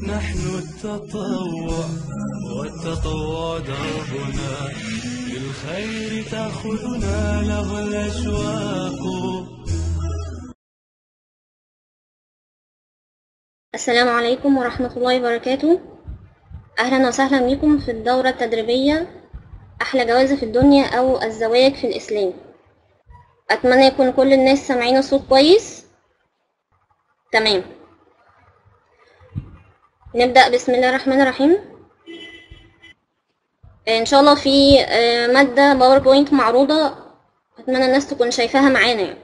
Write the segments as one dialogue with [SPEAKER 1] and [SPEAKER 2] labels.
[SPEAKER 1] نحن التطوع والتطوع دربنا للخير تأخذنا له الأشواق
[SPEAKER 2] السلام عليكم ورحمة الله وبركاته. أهلا وسهلا بكم في الدورة التدريبية أحلى جوازة في الدنيا أو الزواج في الإسلام. أتمنى يكون كل الناس سامعين الصوت كويس. تمام. نبدأ بسم الله الرحمن الرحيم. إن شاء الله في آه، مادة باوربوينت معروضة. أتمنى الناس تكون شايفاها معانا يعني.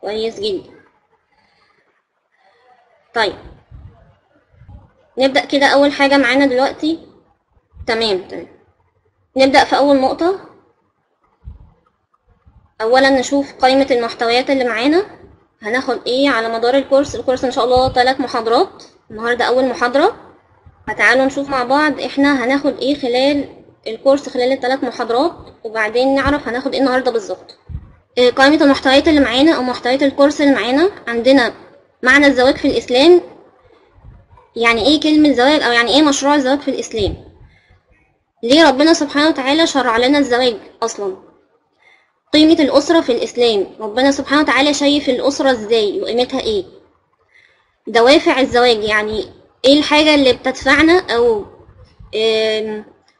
[SPEAKER 2] كويس جدا. طيب. نبدأ كده. أول حاجة معانا دلوقتي. تمام تمام. نبدأ في أول نقطة. أولا نشوف قائمة المحتويات اللي معانا. هناخد إيه على مدار الكورس. الكورس إن شاء الله ثلاث محاضرات. النهاردة أول محاضرة. فتعالوا نشوف مع بعض. إحنا هناخد إيه خلال الكورس خلال الثلاث محاضرات. وبعدين نعرف هناخد إيه النهاردة بالظبط. آه، قائمة المحتويات اللي معانا أو محتويات الكورس اللي معانا. عندنا معنى الزواج في الإسلام. يعني إيه كلمة زواج؟ أو يعني إيه مشروع الزواج في الإسلام؟ ليه ربنا سبحانه وتعالى شرع لنا الزواج أصلا؟ قيمة الأسرة في الإسلام. ربنا سبحانه وتعالى شايف الأسرة إزاي وقيمتها إيه. دوافع الزواج يعني إيه الحاجة اللي بتدفعنا أو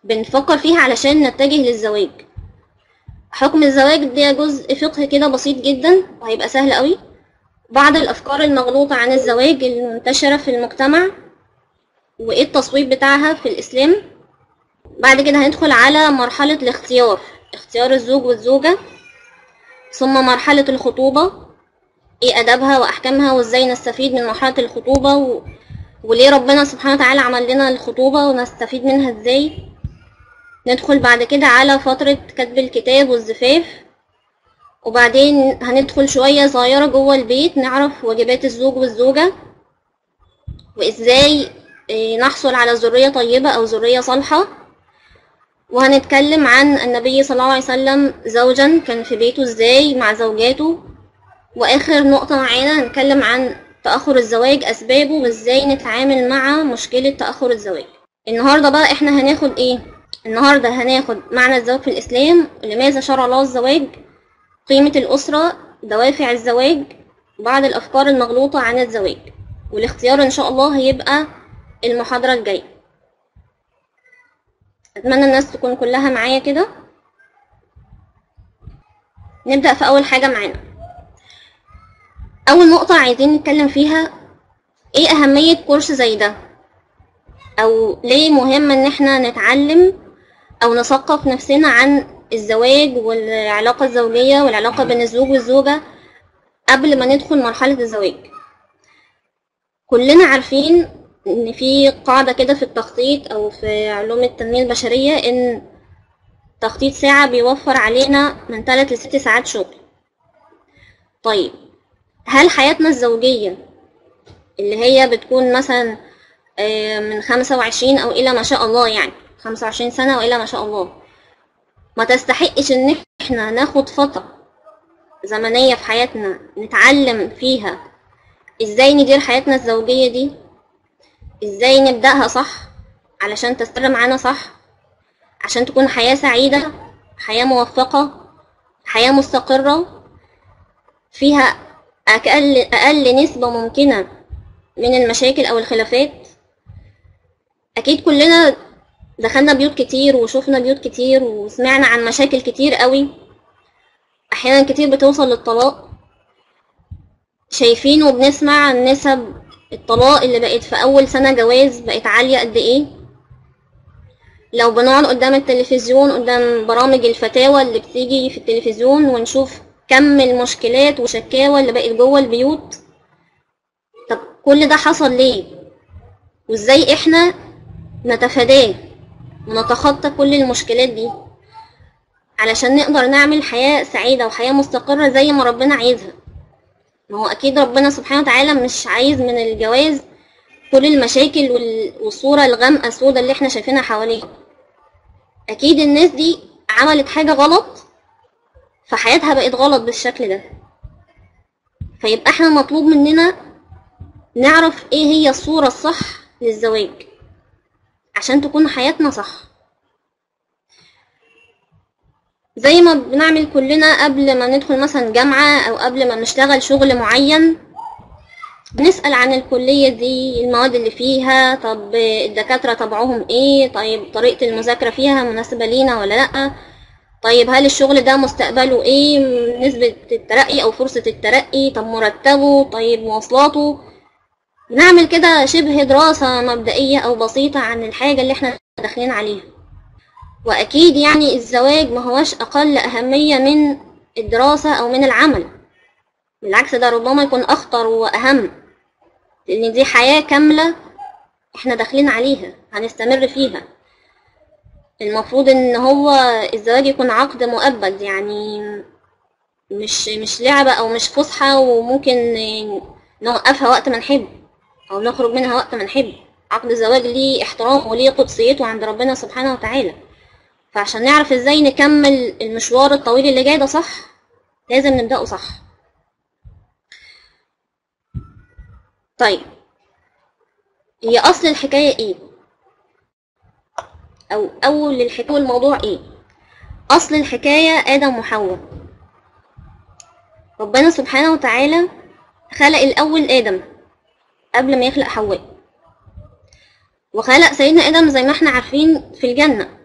[SPEAKER 2] بنفكر فيها علشان نتجه للزواج. حكم الزواج ده جزء فقه كده بسيط جدا وهيبقى سهل قوي. بعض الأفكار المغلوطة عن الزواج المنتشرة في المجتمع وإيه التصويب بتاعها في الإسلام. بعد كده هندخل على مرحلة الاختيار اختيار الزوج والزوجة. ثم مرحلة الخطوبة إيه أدابها وأحكامها وإزاي نستفيد من مرحلة الخطوبة و... وليه ربنا سبحانه وتعالى عمل لنا الخطوبة ونستفيد منها إزاي. ندخل بعد كده على فترة كتب الكتاب والزفاف وبعدين هندخل شوية صغيرة جوه البيت نعرف واجبات الزوج والزوجة وإزاي آه، نحصل على ذرية طيبة أو ذرية صالحة. وهنتكلم عن النبي صلى الله عليه وسلم زوجا كان في بيته إزاي مع زوجاته. وآخر نقطة معانا هنتكلم عن تأخر الزواج أسبابه وإزاي نتعامل مع مشكلة تأخر الزواج. النهاردة بقى إحنا هناخد إيه؟ النهاردة هناخد معنى الزواج في الإسلام لماذا شرع الله الزواج قيمة الأسرة دوافع الزواج بعض الأفكار المغلوطة عن الزواج. والاختيار إن شاء الله هيبقى المحاضرة الجاية. أتمنى الناس تكون كلها معايا كده. نبدأ في أول حاجة معانا. أول نقطة عايزين نتكلم فيها إيه أهمية كورس زي ده؟ أو ليه مهم إن إحنا نتعلم أو نثقف نفسنا عن الزواج والعلاقة الزوجية والعلاقة بين الزوج والزوجة قبل ما ندخل مرحلة الزواج؟ كلنا عارفين إن في قاعدة كده في التخطيط أو في علوم التنمية البشرية إن تخطيط ساعة بيوفر علينا من 3 لست ساعات شغل. طيب هل حياتنا الزوجية اللي هي بتكون مثلا آه، من خمسة وعشرين أو إلى ما شاء الله يعني خمسة وعشرين سنة وإلى ما شاء الله ما تستحقش إن إحنا ناخد فترة زمنية في حياتنا نتعلم فيها إزاي ندير حياتنا الزوجية دي؟ إزاي نبدأها صح؟ علشان تستمر معانا صح؟ عشان تكون حياة سعيدة حياة موفقة حياة مستقرة فيها أقل أقل نسبة ممكنة من المشاكل أو الخلافات. أكيد كلنا دخلنا بيوت كتير وشوفنا بيوت كتير وسمعنا عن مشاكل كتير قوي. أحيانا كتير بتوصل للطلاق. شايفين وبنسمع نسب الطلاق اللي بقت في أول سنة جواز بقت عالية قد إيه؟ لو بنقعد قدام التلفزيون قدام برامج الفتاوى اللي بتيجي في التلفزيون ونشوف كم المشكلات وشكاوى اللي بقت جوه البيوت طب كل ده حصل ليه؟ وإزاي إحنا نتفاداه ونتخطى كل المشكلات دي؟ علشان نقدر نعمل حياة سعيدة وحياة مستقرة زي ما ربنا عايزها. ما هو أكيد ربنا سبحانه وتعالى مش عايز من الجواز كل المشاكل وال- والصورة الغامقة السوداء اللي إحنا شايفينها حوالينا أكيد الناس دي عملت حاجة غلط فحياتها بقت غلط بالشكل ده. فيبقى إحنا مطلوب مننا نعرف إيه هي الصورة الصح للزواج عشان تكون حياتنا صح. زي ما بنعمل كلنا قبل ما ندخل مثلا جامعة أو قبل ما نشتغل شغل معين بنسأل عن الكلية دي المواد اللي فيها طب الدكاترة طبعهم إيه طيب طريقة المذاكرة فيها مناسبة لينا ولا لأ طيب هل الشغل ده مستقبله إيه نسبة الترقي أو فرصة الترقي طب مرتبه طيب مواصلاته. بنعمل كده شبه دراسة مبدئية أو بسيطة عن الحاجة اللي إحنا داخلين عليها. وأكيد يعني الزواج ما هوش أقل أهمية من الدراسة أو من العمل. بالعكس ده ربما يكون أخطر وأهم لأن دي حياة كاملة إحنا داخلين عليها هنستمر فيها. المفروض إن هو الزواج يكون عقد مؤبد يعني مش مش لعبة أو مش فسحة وممكن نوقفها وقت ما نحب أو نخرج منها وقت ما نحب. عقد الزواج ليه احترام وليه قدسيته عند ربنا سبحانه وتعالى. فعشان نعرف إزاي نكمل المشوار الطويل اللي جاي ده صح لازم نبدأه صح. طيب هي أصل الحكاية إيه؟ أو أول الحكاية الموضوع إيه؟ أصل الحكاية آدم وحواء. ربنا سبحانه وتعالى خلق الأول آدم قبل ما يخلق حواء. وخلق سيدنا آدم زي ما إحنا عارفين في الجنة.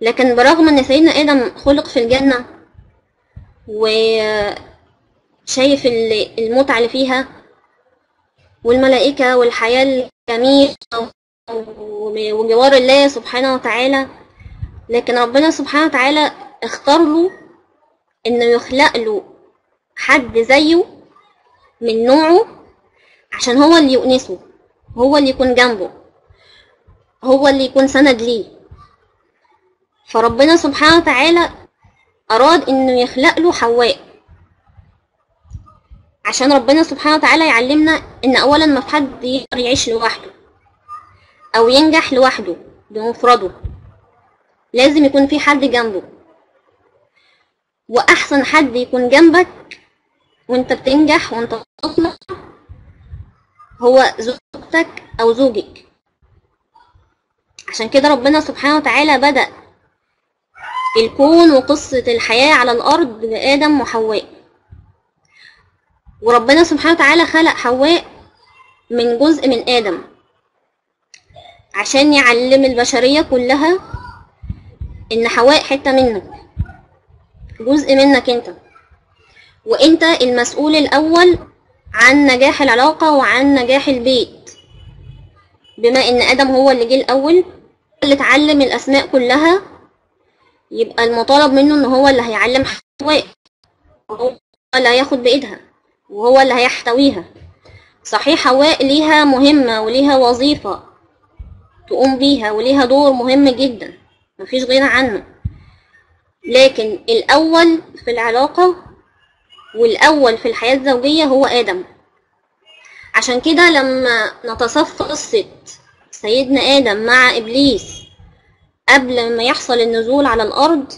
[SPEAKER 2] لكن برغم إن سيدنا آدم خلق في الجنة وشايف المتعة اللي فيها والملائكة والحياة الجميلة وجوار الله سبحانه وتعالى لكن ربنا سبحانه وتعالى اختار له إنه يخلق له حد زيه من نوعه عشان هو اللي يؤنسه هو اللي يكون جنبه هو اللي يكون سند ليه. فربنا سبحانه وتعالى أراد إنه يخلق له حواء. عشان ربنا سبحانه وتعالى يعلمنا إن أولا ما في حد يقدر يعيش لوحده أو ينجح لوحده بمفرده. لازم يكون في حد جنبه. وأحسن حد يكون جنبك وأنت بتنجح وأنت بتطلع هو زوجتك أو زوجك. عشان كده ربنا سبحانه وتعالى بدأ الكون وقصة الحياة على الأرض بآدم وحواء. وربنا سبحانه وتعالى خلق حواء من جزء من آدم عشان يعلم البشرية كلها إن حواء حتة منك جزء منك أنت. وأنت المسؤول الأول عن نجاح العلاقة وعن نجاح البيت. بما إن آدم هو اللي جه الأول اللي اتعلم الأسماء كلها يبقى المطالب منه إن هو اللي هيعلم حواء وهو اللي هياخد بإيدها وهو اللي هيحتويها. صحيح حواء ليها مهمة وليها وظيفة تقوم بيها وليها دور مهم جدا مفيش غنى عنه. لكن الأول في العلاقة والأول في الحياة الزوجية هو آدم. عشان كده لما نتصف قصة سيدنا آدم مع إبليس قبل ما يحصل النزول على الأرض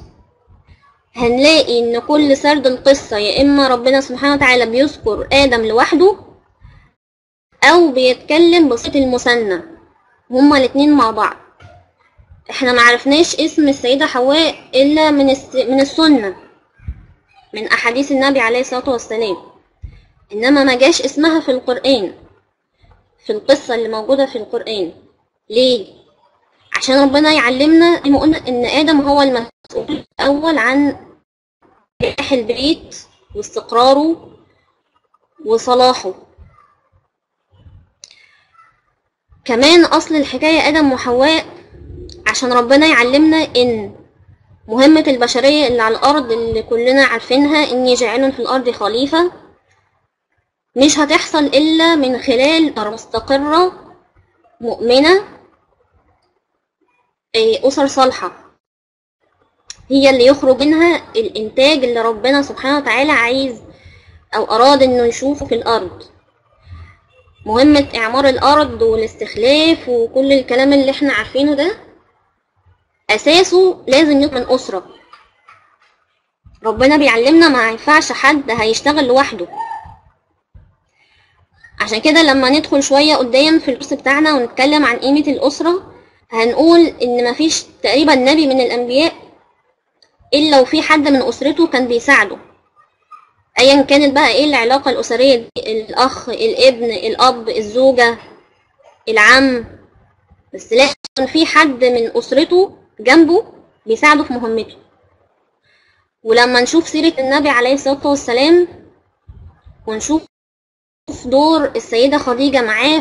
[SPEAKER 2] هنلاقي إن كل سرد القصة يا إما ربنا سبحانه وتعالى بيذكر آدم لوحده أو بيتكلم بصيغة المثنى هما الاتنين مع بعض. إحنا معرفناش اسم السيدة حواء إلا من الس... من السنة من أحاديث النبي عليه الصلاة والسلام. إنما ما جاش اسمها في القرآن في القصة اللي موجودة في القرآن. ليه؟ عشان ربنا يعلمنا زي ما قلنا إن آدم هو المسؤول الأول عن نجاح البيت واستقراره وصلاحه. كمان أصل الحكاية آدم وحواء عشان ربنا يعلمنا إن مهمة البشرية اللي على الأرض اللي كلنا عارفينها اني جاعل في الأرض خليفة مش هتحصل إلا من خلال مستقرة مؤمنة أسر صالحة. هي اللي يخرج منها الإنتاج اللي ربنا سبحانه وتعالى عايز أو أراد إنه يشوفه في الأرض. مهمة إعمار الأرض والاستخلاف وكل الكلام اللي إحنا عارفينه ده أساسه لازم يكون من أسرة. ربنا بيعلمنا ما ينفعش حد هيشتغل لوحده. عشان كده لما ندخل شوية قدام في الكورس بتاعنا ونتكلم عن قيمة الأسرة هنقول إن مفيش تقريبا نبي من الأنبياء إلا وفي حد من أسرته كان بيساعده. أيا كانت بقى إيه العلاقة الأسرية؟ دي الأخ الابن الأب الزوجة العم. بس لازم في حد من أسرته جنبه بيساعده في مهمته. ولما نشوف سيرة النبي عليه الصلاة والسلام ونشوف دور السيدة خديجة معاه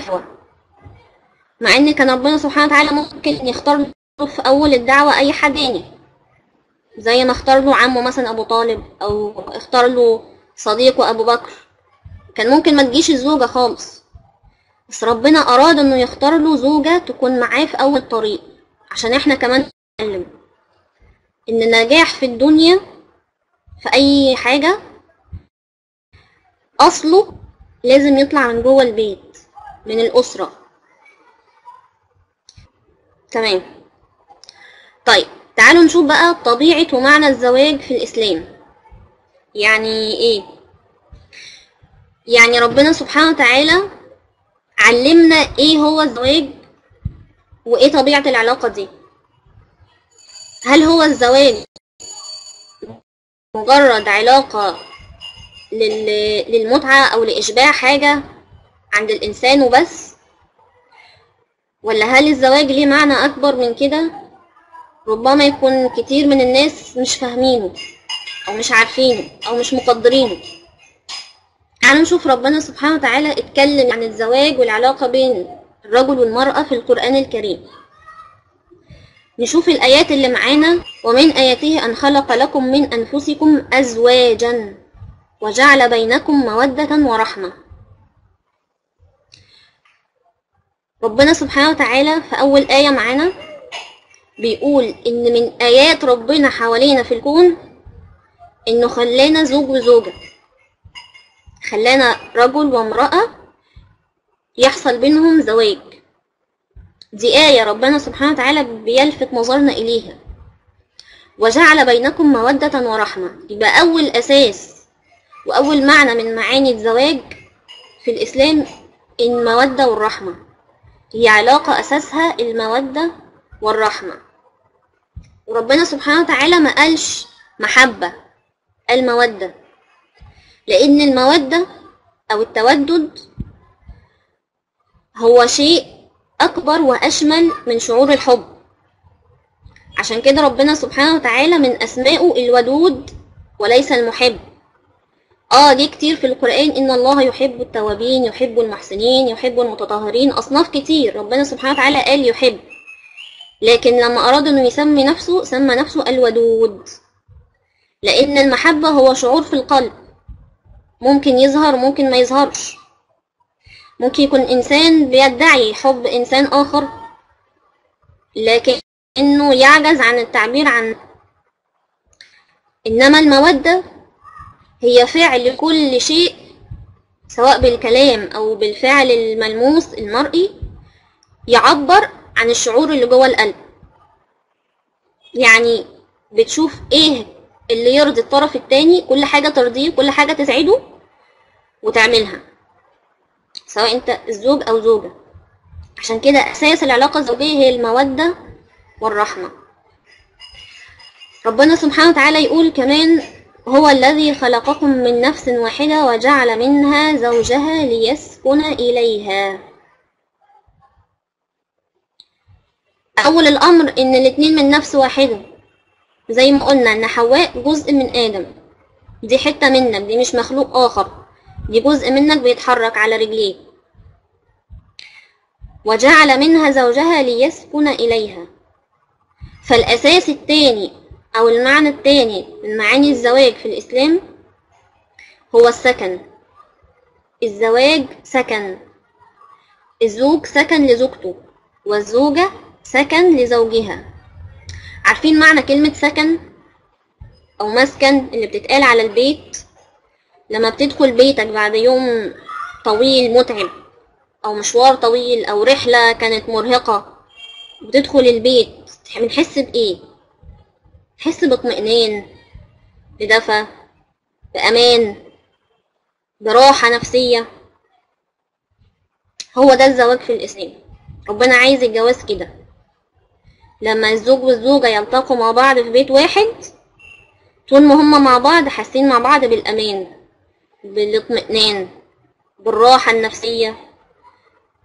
[SPEAKER 2] مع إن كان ربنا سبحانه وتعالى ممكن يختار له في أول الدعوة أي حد تاني. زي ما اختار له عمه مثلا أبو طالب أو اختار له صديقه ابو بكر. كان ممكن ما تجيش الزوجة خالص. بس ربنا أراد إنه يختار له زوجة تكون معاه في أول طريق. عشان إحنا كمان نتعلم إن النجاح في الدنيا في أي حاجة أصله لازم يطلع من جوه البيت من الأسرة. تمام. طيب تعالوا نشوف بقى طبيعة ومعنى الزواج في الإسلام. يعني إيه؟ يعني ربنا سبحانه وتعالى علمنا إيه هو الزواج وإيه طبيعة العلاقة دي. هل هو الزواج مجرد علاقة لل... للمتعة أو لإشباع حاجة عند الإنسان وبس؟ ولا هل الزواج ليه معنى أكبر من كده؟ ربما يكون كتير من الناس مش فاهمينه أو مش عارفينه أو مش مقدرينه. تعالوا نشوف ربنا سبحانه وتعالى اتكلم عن الزواج والعلاقة بين الرجل والمرأة في القرآن الكريم. نشوف الآيات اللي معانا ومن آياته أن خلق لكم من أنفسكم أزواجا وجعل بينكم مودة ورحمة. ربنا سبحانه وتعالى في أول آية معانا بيقول إن من آيات ربنا حوالينا في الكون إنه خلانا زوج وزوجة. خلانا رجل وامرأة يحصل بينهم زواج. دي آية ربنا سبحانه وتعالى بيلفت نظرنا إليها. وجعل بينكم مودة ورحمة. يبقى أول أساس وأول معنى من معاني الزواج في الإسلام المودة والرحمة هي علاقة أساسها المودة والرحمة. وربنا سبحانه وتعالى ما قالش محبة قال مودة. لأن المودة أو التودد هو شيء أكبر وأشمل من شعور الحب. عشان كده ربنا سبحانه وتعالى من أسمائه الودود وليس المحب. آه دي كتير في القرآن إن الله يحب التوابين يحب المحسنين يحب المتطهرين أصناف كتير ربنا سبحانه وتعالى قال يحب. لكن لما أراد إنه يسمي نفسه سمى نفسه الودود. لأن المحبة هو شعور في القلب. ممكن يظهر ممكن ما يظهرش. ممكن يكون إنسان بيدعي حب إنسان آخر. لكن إنه يعجز عن التعبير عنه إنما المودة هي فعل كل شيء سواء بالكلام أو بالفعل الملموس المرئي يعبر عن الشعور اللي جوه القلب. يعني بتشوف إيه اللي يرضي الطرف التاني كل حاجة ترضيه كل حاجة تسعده وتعملها سواء أنت الزوج أو زوجة. عشان كده أساس العلاقة الزوجية هي المودة والرحمة. ربنا سبحانه وتعالى يقول كمان هو الذي خلقكم من نفس واحدة وجعل منها زوجها ليسكن إليها. أول الأمر إن الاتنين من نفس واحدة. زي ما قلنا إن حواء جزء من آدم. دي حتة منك دي مش مخلوق آخر. دي جزء منك بيتحرك على رجليه وجعل منها زوجها ليسكن إليها. فالأساس التاني أو المعنى التاني من معاني الزواج في الإسلام هو السكن. الزواج سكن. الزوج سكن لزوجته والزوجة سكن لزوجها. عارفين معنى كلمة سكن؟ أو مسكن اللي بتتقال على البيت؟ لما بتدخل بيتك بعد يوم طويل متعب أو مشوار طويل أو رحلة كانت مرهقة بتدخل البيت بنحس بإيه؟ تحس باطمئنان بدفى بأمان براحة نفسية. هو ده الزواج في الإسلام. ربنا عايز الجواز كده. لما الزوج والزوجة يلتقوا مع بعض في بيت واحد طول ما هما مع بعض حاسين مع بعض بالأمان بالاطمئنان بالراحة النفسية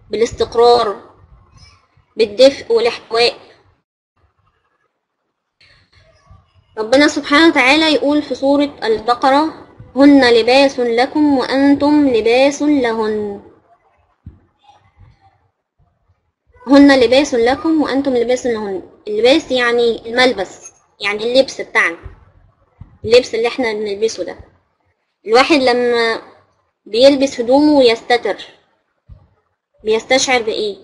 [SPEAKER 2] بالاستقرار بالدفء والاحتواء. ربنا سبحانه وتعالى يقول في سورة البقرة هن لباس لكم وأنتم لباس لهن. هن لباس لكم وأنتم لباس لهن. اللباس يعني الملبس يعني اللبس بتاعنا اللبس اللي إحنا بنلبسه ده. الواحد لما بيلبس هدومه ويستتر بيستشعر بإيه؟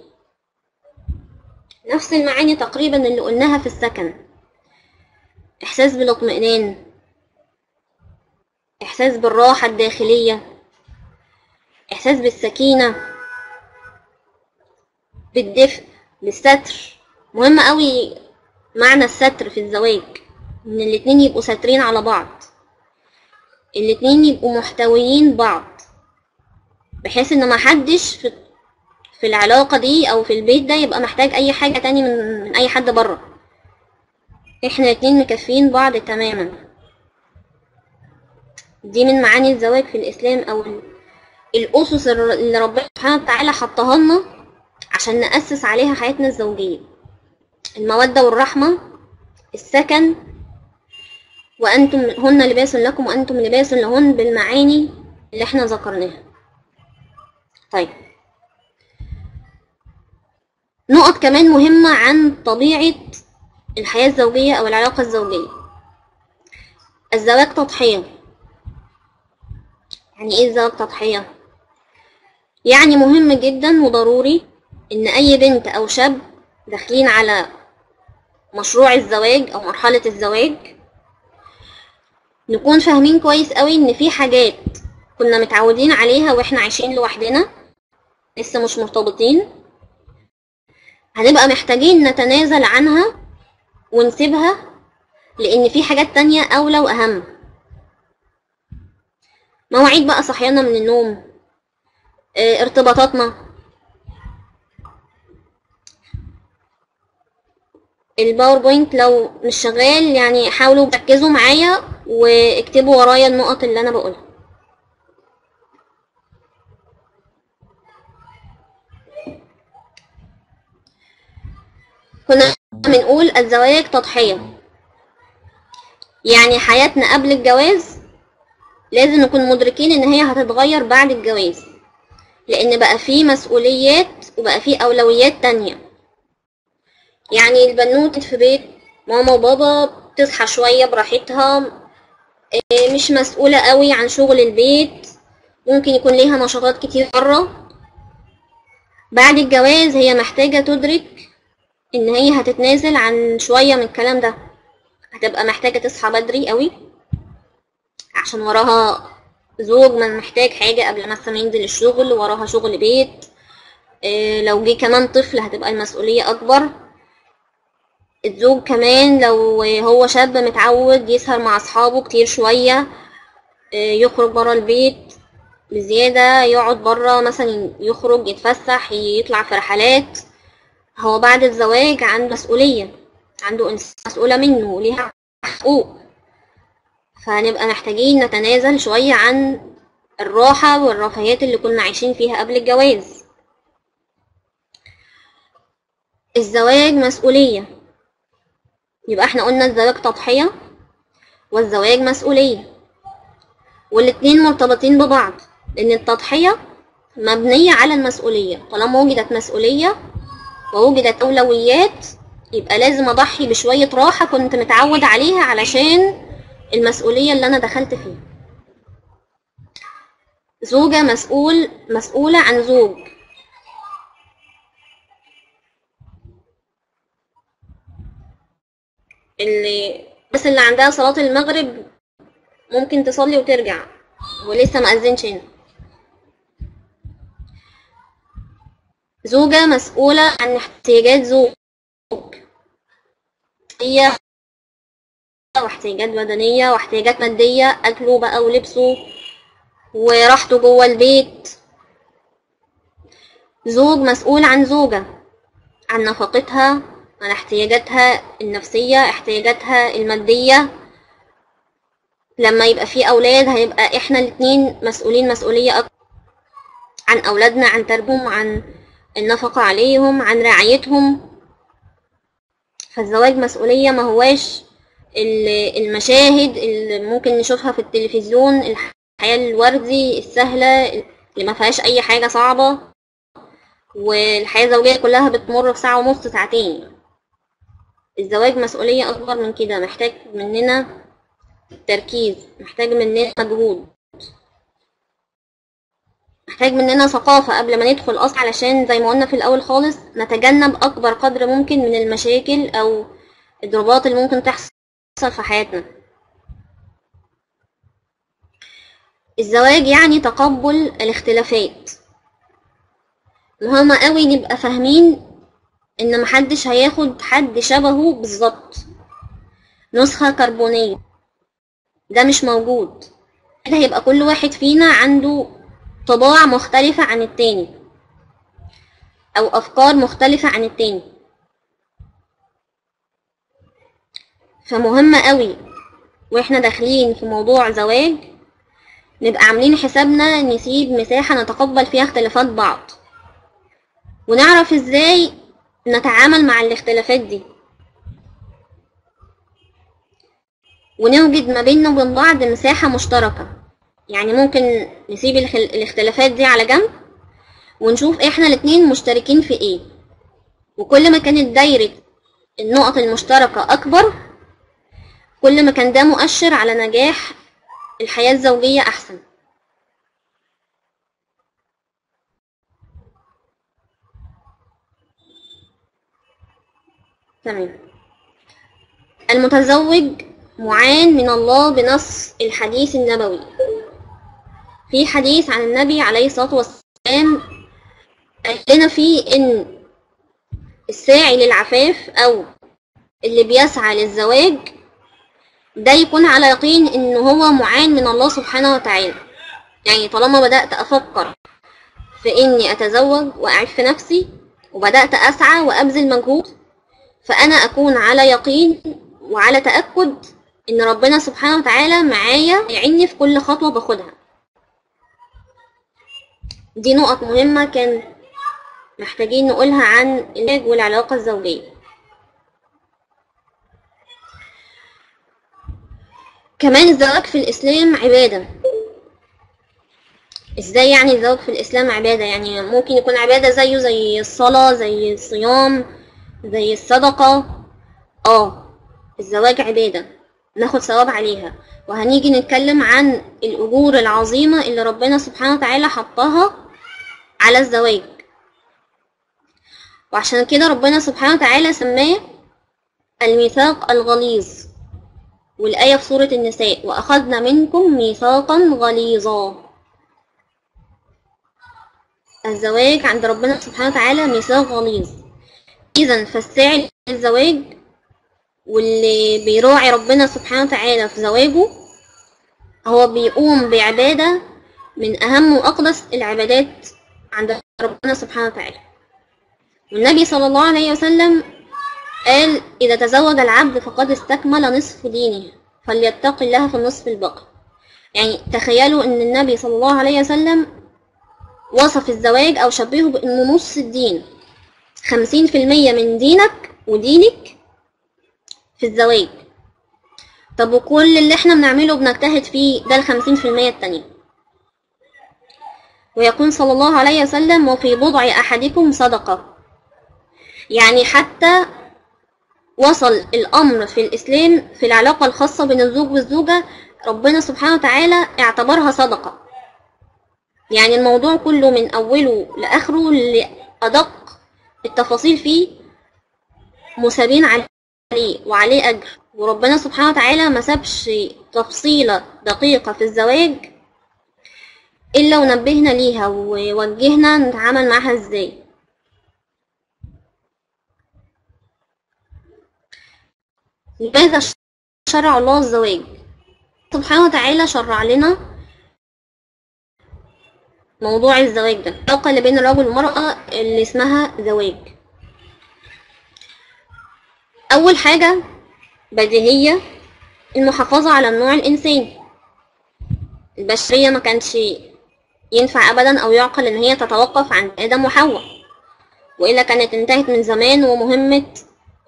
[SPEAKER 2] نفس المعاني تقريبا اللي قلناها في السكن. إحساس بالاطمئنان. إحساس بالراحة الداخلية. إحساس بالسكينة. بالدفء بالستر. مهم قوي معنى الستر في الزواج إن الاتنين يبقوا ساترين على بعض. الاتنين يبقوا محتويين بعض. بحيث إن محدش في في العلاقة دي أو في البيت ده يبقى محتاج أي حاجة تاني من, أي حد بره. إحنا الاتنين مكفين بعض تماما. دي من معاني الزواج في الإسلام أو ال- الأسس اللي ربنا سبحانه وتعالى حطها لنا عشان نأسس عليها حياتنا الزوجية. المودة والرحمة السكن وأنتم هن لباس لكم وأنتم لباس لهن بالمعاني اللي إحنا ذكرناها. طيب. نقط كمان مهمة عن طبيعة الحياة الزوجية أو العلاقة الزوجية. الزواج تضحية. يعني إيه الزواج تضحية؟ يعني مهم جدا وضروري إن أي بنت أو شاب داخلين على مشروع الزواج أو مرحلة الزواج نكون فاهمين كويس قوي إن في حاجات كنا متعودين عليها وإحنا عايشين لوحدنا لسه مش مرتبطين. هنبقى محتاجين نتنازل عنها ونسيبها لأن في حاجات تانية أولى وأهم. مواعيد بقى صحيانا من النوم آه، ارتباطاتنا. الباوربوينت لو مش شغال يعني حاولوا تركزوا معايا واكتبوا ورايا النقط اللي أنا بقولها كنا بنقول الزواج تضحية يعني حياتنا قبل الجواز لازم نكون مدركين إن هي هتتغير بعد الجواز لأن بقى فيه مسؤوليات وبقى فيه أولويات تانية. يعني البنوتة في بيت ماما وبابا بتصحى شوية براحتها إيه، مش مسؤولة قوي عن شغل البيت ممكن يكون ليها نشاطات كتير بره. بعد الجواز هي محتاجة تدرك إن هي هتتنازل عن شوية من الكلام ده. هتبقى محتاجة تصحى بدري قوي عشان وراها زوج من محتاج حاجة قبل مثلا ينزل الشغل وراها شغل بيت. إيه، لو جه كمان طفل هتبقى المسؤولية أكبر. الزوج كمان لو هو شاب متعود يسهر مع أصحابه كتير شوية إيه، يخرج برا البيت بزيادة يقعد برا مثلا يخرج يتفسح يطلع في رحلات. هو بعد الزواج عنده مسؤولية عنده إنسان مسؤولة منه وليها حقوق. فهنبقى محتاجين نتنازل شوية عن الراحة والرفاهيات اللي كنا عايشين فيها قبل الجواز. الزواج مسؤولية. يبقى إحنا قلنا الزواج تضحية والزواج مسؤولية. والاتنين مرتبطين ببعض لأن التضحية مبنية على المسؤولية. طالما وجدت مسؤولية ووجدت أولويات يبقى لازم أضحي بشوية راحة كنت متعود عليها علشان المسؤولية اللي أنا دخلت فيها. زوجة مسؤول مسؤولة عن زوج. اللي بس اللي عندها صلاة المغرب ممكن تصلي وترجع ولسه ما أذنش هنا. زوجة مسؤولة عن احتياجات زوج. هي واحتياجات بدنية واحتياجات مادية أكله بقى ولبسه وراحته جوه البيت. زوج مسؤول عن زوجة عن نفقتها عن احتياجاتها النفسية احتياجاتها المادية. لما يبقى في أولاد هيبقى إحنا الاتنين مسؤولين مسؤولية أكبر عن أولادنا عن تربيتهم عن النفقة عليهم عن رعايتهم. فالزواج مسؤولية ما هواش ال- المشاهد اللي ممكن نشوفها في التلفزيون الحياة الوردي السهلة اللي ما فيهاش أي حاجة صعبة. والحياة الزوجية كلها بتمر في ساعة ونص ساعتين. الزواج مسؤولية أكبر من كده محتاج مننا تركيز محتاج مننا مجهود. محتاج مننا ثقافة قبل ما ندخل أصلا علشان زي ما قلنا في الأول خالص نتجنب أكبر قدر ممكن من المشاكل أو الضربات اللي ممكن تحصل في حياتنا. الزواج يعني تقبل الاختلافات. مهم قوي نبقى فاهمين إن محدش هياخد حد شبهه بالظبط. نسخة كربونية. ده مش موجود. كده هيبقى كل واحد فينا عنده طباع مختلفة عن التاني. أو أفكار مختلفة عن التاني. فمهم قوي وإحنا داخلين في موضوع زواج نبقى عاملين حسابنا نسيب مساحة نتقبل فيها اختلافات بعض. ونعرف إزاي نتعامل مع الاختلافات دي. ونوجد ما بيننا وبين بعض مساحة مشتركة. يعني ممكن نسيب. الاختلافات دي على جنب ونشوف إحنا الاتنين مشتركين في إيه. وكل ما كانت دايرة النقط المشتركة أكبر كل ما كان ده مؤشر على نجاح الحياة الزوجية أحسن. تمام. المتزوج معان من الله بنص الحديث النبوي. في حديث عن النبي عليه الصلاة والسلام قال لنا فيه إن الساعي للعفاف أو اللي بيسعى للزواج ده يكون على يقين إن هو معان من الله سبحانه وتعالى. يعني طالما بدأت أفكر في إني أتزوج وأعف نفسي وبدأت أسعى وأبذل مجهود فأنا أكون على يقين وعلى تأكد إن ربنا سبحانه وتعالى معايا يعني في كل خطوة باخدها. دي نقط مهمة كان محتاجين نقولها عن الزواج والعلاقة الزوجية. كمان الزواج في الإسلام عبادة. إزاي يعني الزواج في الإسلام عبادة؟ يعني ممكن يكون عبادة زيه زي الصلاة زي الصيام زي الصدقة. آه الزواج عبادة. ناخد ثواب عليها. وهنيجي نتكلم عن الأجور العظيمة اللي ربنا سبحانه وتعالى حطها على الزواج. وعشان كده ربنا سبحانه وتعالى سماه الميثاق الغليظ والآية في سورة النساء وأخذنا منكم ميثاقا غليظا. الزواج عند ربنا سبحانه وتعالى ميثاق غليظ. إذا فالساعي للزواج واللي بيراعي ربنا سبحانه وتعالى في زواجه هو بيقوم بعبادة من أهم وأقدس العبادات عند ربنا سبحانه وتعالى. والنبي صلى الله عليه وسلم قال إذا تزوج العبد فقد استكمل نصف دينه فليتق الله في النصف الباقي. يعني تخيلوا أن النبي صلى الله عليه وسلم وصف الزواج أو شبهه بأنه نص الدين. خمسين في المية من دينك ودينك في الزواج. طب وكل اللي إحنا بنعمله بنجتهد فيه ده الخمسين في المية التانية. ويقول صلى الله عليه وسلم وفي بضع أحدكم صدقة. يعني حتى وصل الأمر في الإسلام في العلاقة الخاصة بين الزوج والزوجة ربنا سبحانه وتعالى اعتبرها صدقة. يعني الموضوع كله من أوله لآخره لأدق التفاصيل فيه مثابين عليه وعليه أجر. وربنا سبحانه وتعالى ما سابش تفصيلة دقيقة في الزواج إلا ونبهنا ليها ووجهنا نتعامل معها إزاي. لماذا شرع الله الزواج؟ سبحانه وتعالى شرع لنا موضوع الزواج ده. العلاقة اللي بين الرجل والمرأة اللي اسمها زواج. أول حاجة بديهية المحافظة على النوع الإنساني البشرية ما كانش ينفع أبدا أو يعقل إن هي تتوقف عن آدم وحواء. وإلا كانت انتهت من زمان ومهمة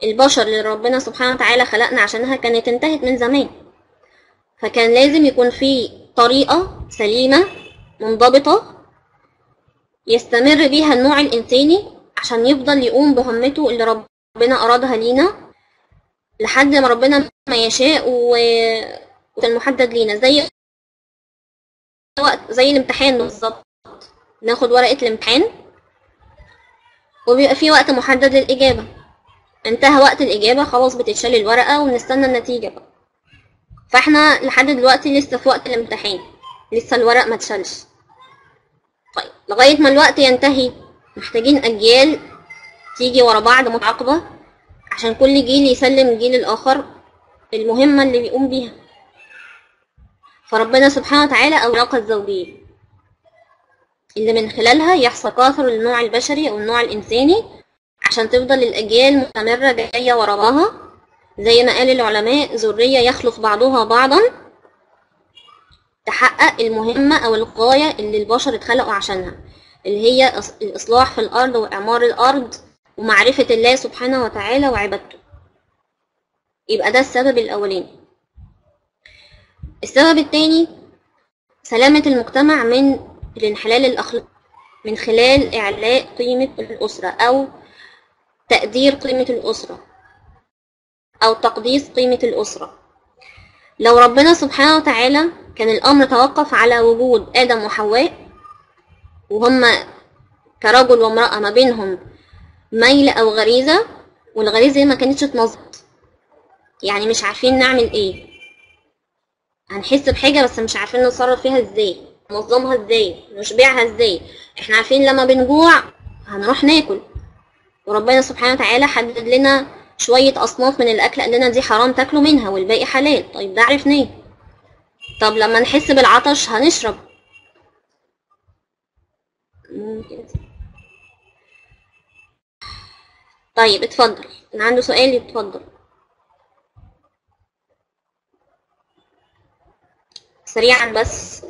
[SPEAKER 2] البشر اللي ربنا سبحانه وتعالى خلقنا عشانها كانت انتهت من زمان. فكان لازم يكون في طريقة سليمة منضبطة يستمر بيها النوع الإنساني عشان يفضل يقوم بهمته اللي ربنا أرادها لينا لحد ما ربنا ما يشاء و... وكان محدد لينا. زي وقت زي الامتحان بالظبط. ناخد ورقة الامتحان وبيبقى في وقت محدد للإجابة. انتهى وقت الإجابة خلاص بتتشال الورقة ونستنى النتيجة بقى. فاحنا لحد دلوقتي لسه في وقت الامتحان. لسه الورق ما اتشالش. طيب لغاية ما الوقت ينتهي محتاجين أجيال تيجي ورا بعض متعاقبة عشان كل جيل يسلم الجيل الآخر المهمة اللي بيقوم بيها. فربنا سبحانه وتعالى أو العلاقة الزوجية اللي من خلالها يحصل تكاثر للنوع البشري أو النوع الإنساني عشان تفضل الأجيال مستمرة جاية ورا بعضها زي ما قال العلماء ذرية يخلف بعضها بعضا. تحقق المهمة أو الغاية اللي البشر اتخلقوا عشانها اللي هي الإصلاح في الأرض وإعمار الأرض ومعرفة الله سبحانه وتعالى وعبادته. يبقى ده السبب الأولاني. السبب الثاني سلامة المجتمع من الانحلال الأخلاقي من خلال إعلاء قيمة الأسرة أو تقدير قيمة الأسرة أو تقديس قيمة الأسرة. لو ربنا سبحانه وتعالى كان الأمر توقف على وجود آدم وحواء وهما كرجل وامرأة ما بينهم ميل أو غريزة والغريزة ما كانتش اتنظمت يعني مش عارفين نعمل إيه. هنحس بحاجة بس مش عارفين نتصرف فيها إزاي. ننظمها إزاي؟ نشبعها إزاي؟ إحنا عارفين لما بنجوع هنروح ناكل. وربنا سبحانه وتعالى حدد لنا شوية أصناف من الأكل قال لنا دي حرام تاكلوا منها والباقي حلال. طيب ده عرفناه. طب لما نحس بالعطش هنشرب. طيب اتفضل. اللي عنده سؤال يتفضل. سريعا بس.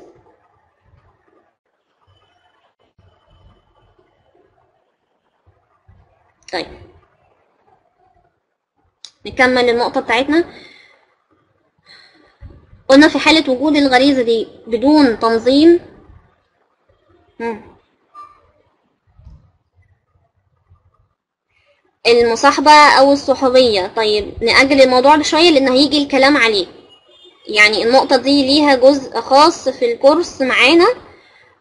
[SPEAKER 2] طيب. نكمل النقطة بتاعتنا. قلنا في حالة وجود الغريزة دي بدون تنظيم. المصاحبة أو الصحوبية. طيب نأجل الموضوع ده شوية لأن هيجي الكلام عليه. يعني النقطة دي ليها جزء خاص في الكورس معانا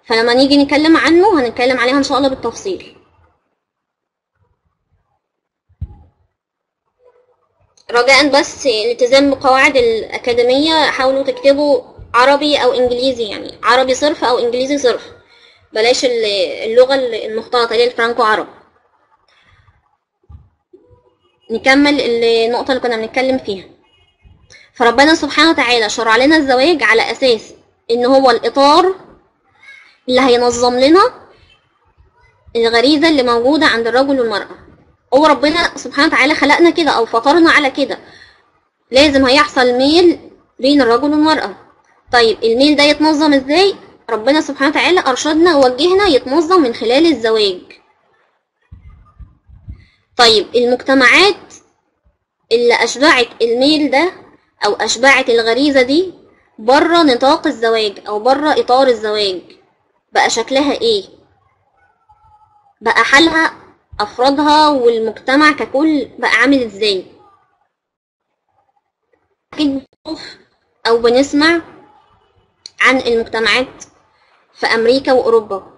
[SPEAKER 2] فلما نيجي نتكلم عنه هنتكلم عليها إن شاء الله بالتفصيل. رجاء بس الالتزام بقواعد الأكاديمية حاولوا تكتبوا عربي أو إنجليزي يعني عربي صرف أو إنجليزي صرف. بلاش اللغة المختلطة اللي الفرانكو عرب. نكمل النقطة اللي كنا بنتكلم فيها. فربنا سبحانه وتعالى شرع لنا الزواج على أساس إن هو الإطار اللي هينظم لنا الغريزة اللي موجودة عند الرجل والمرأة. هو ربنا سبحانه وتعالى خلقنا كده أو فطرنا على كده. لازم هيحصل ميل بين الرجل والمرأة. طيب الميل ده يتنظم إزاي؟ ربنا سبحانه وتعالى أرشدنا ووجهنا يتنظم من خلال الزواج. طيب المجتمعات اللي أشبعت الميل ده أو أشبعت الغريزة دي بره نطاق الزواج أو بره إطار الزواج بقى شكلها إيه؟ بقى حالها أفرادها والمجتمع ككل بقى عامل إزاي؟ أكيد بنشوف أو بنسمع عن المجتمعات في أمريكا وأوروبا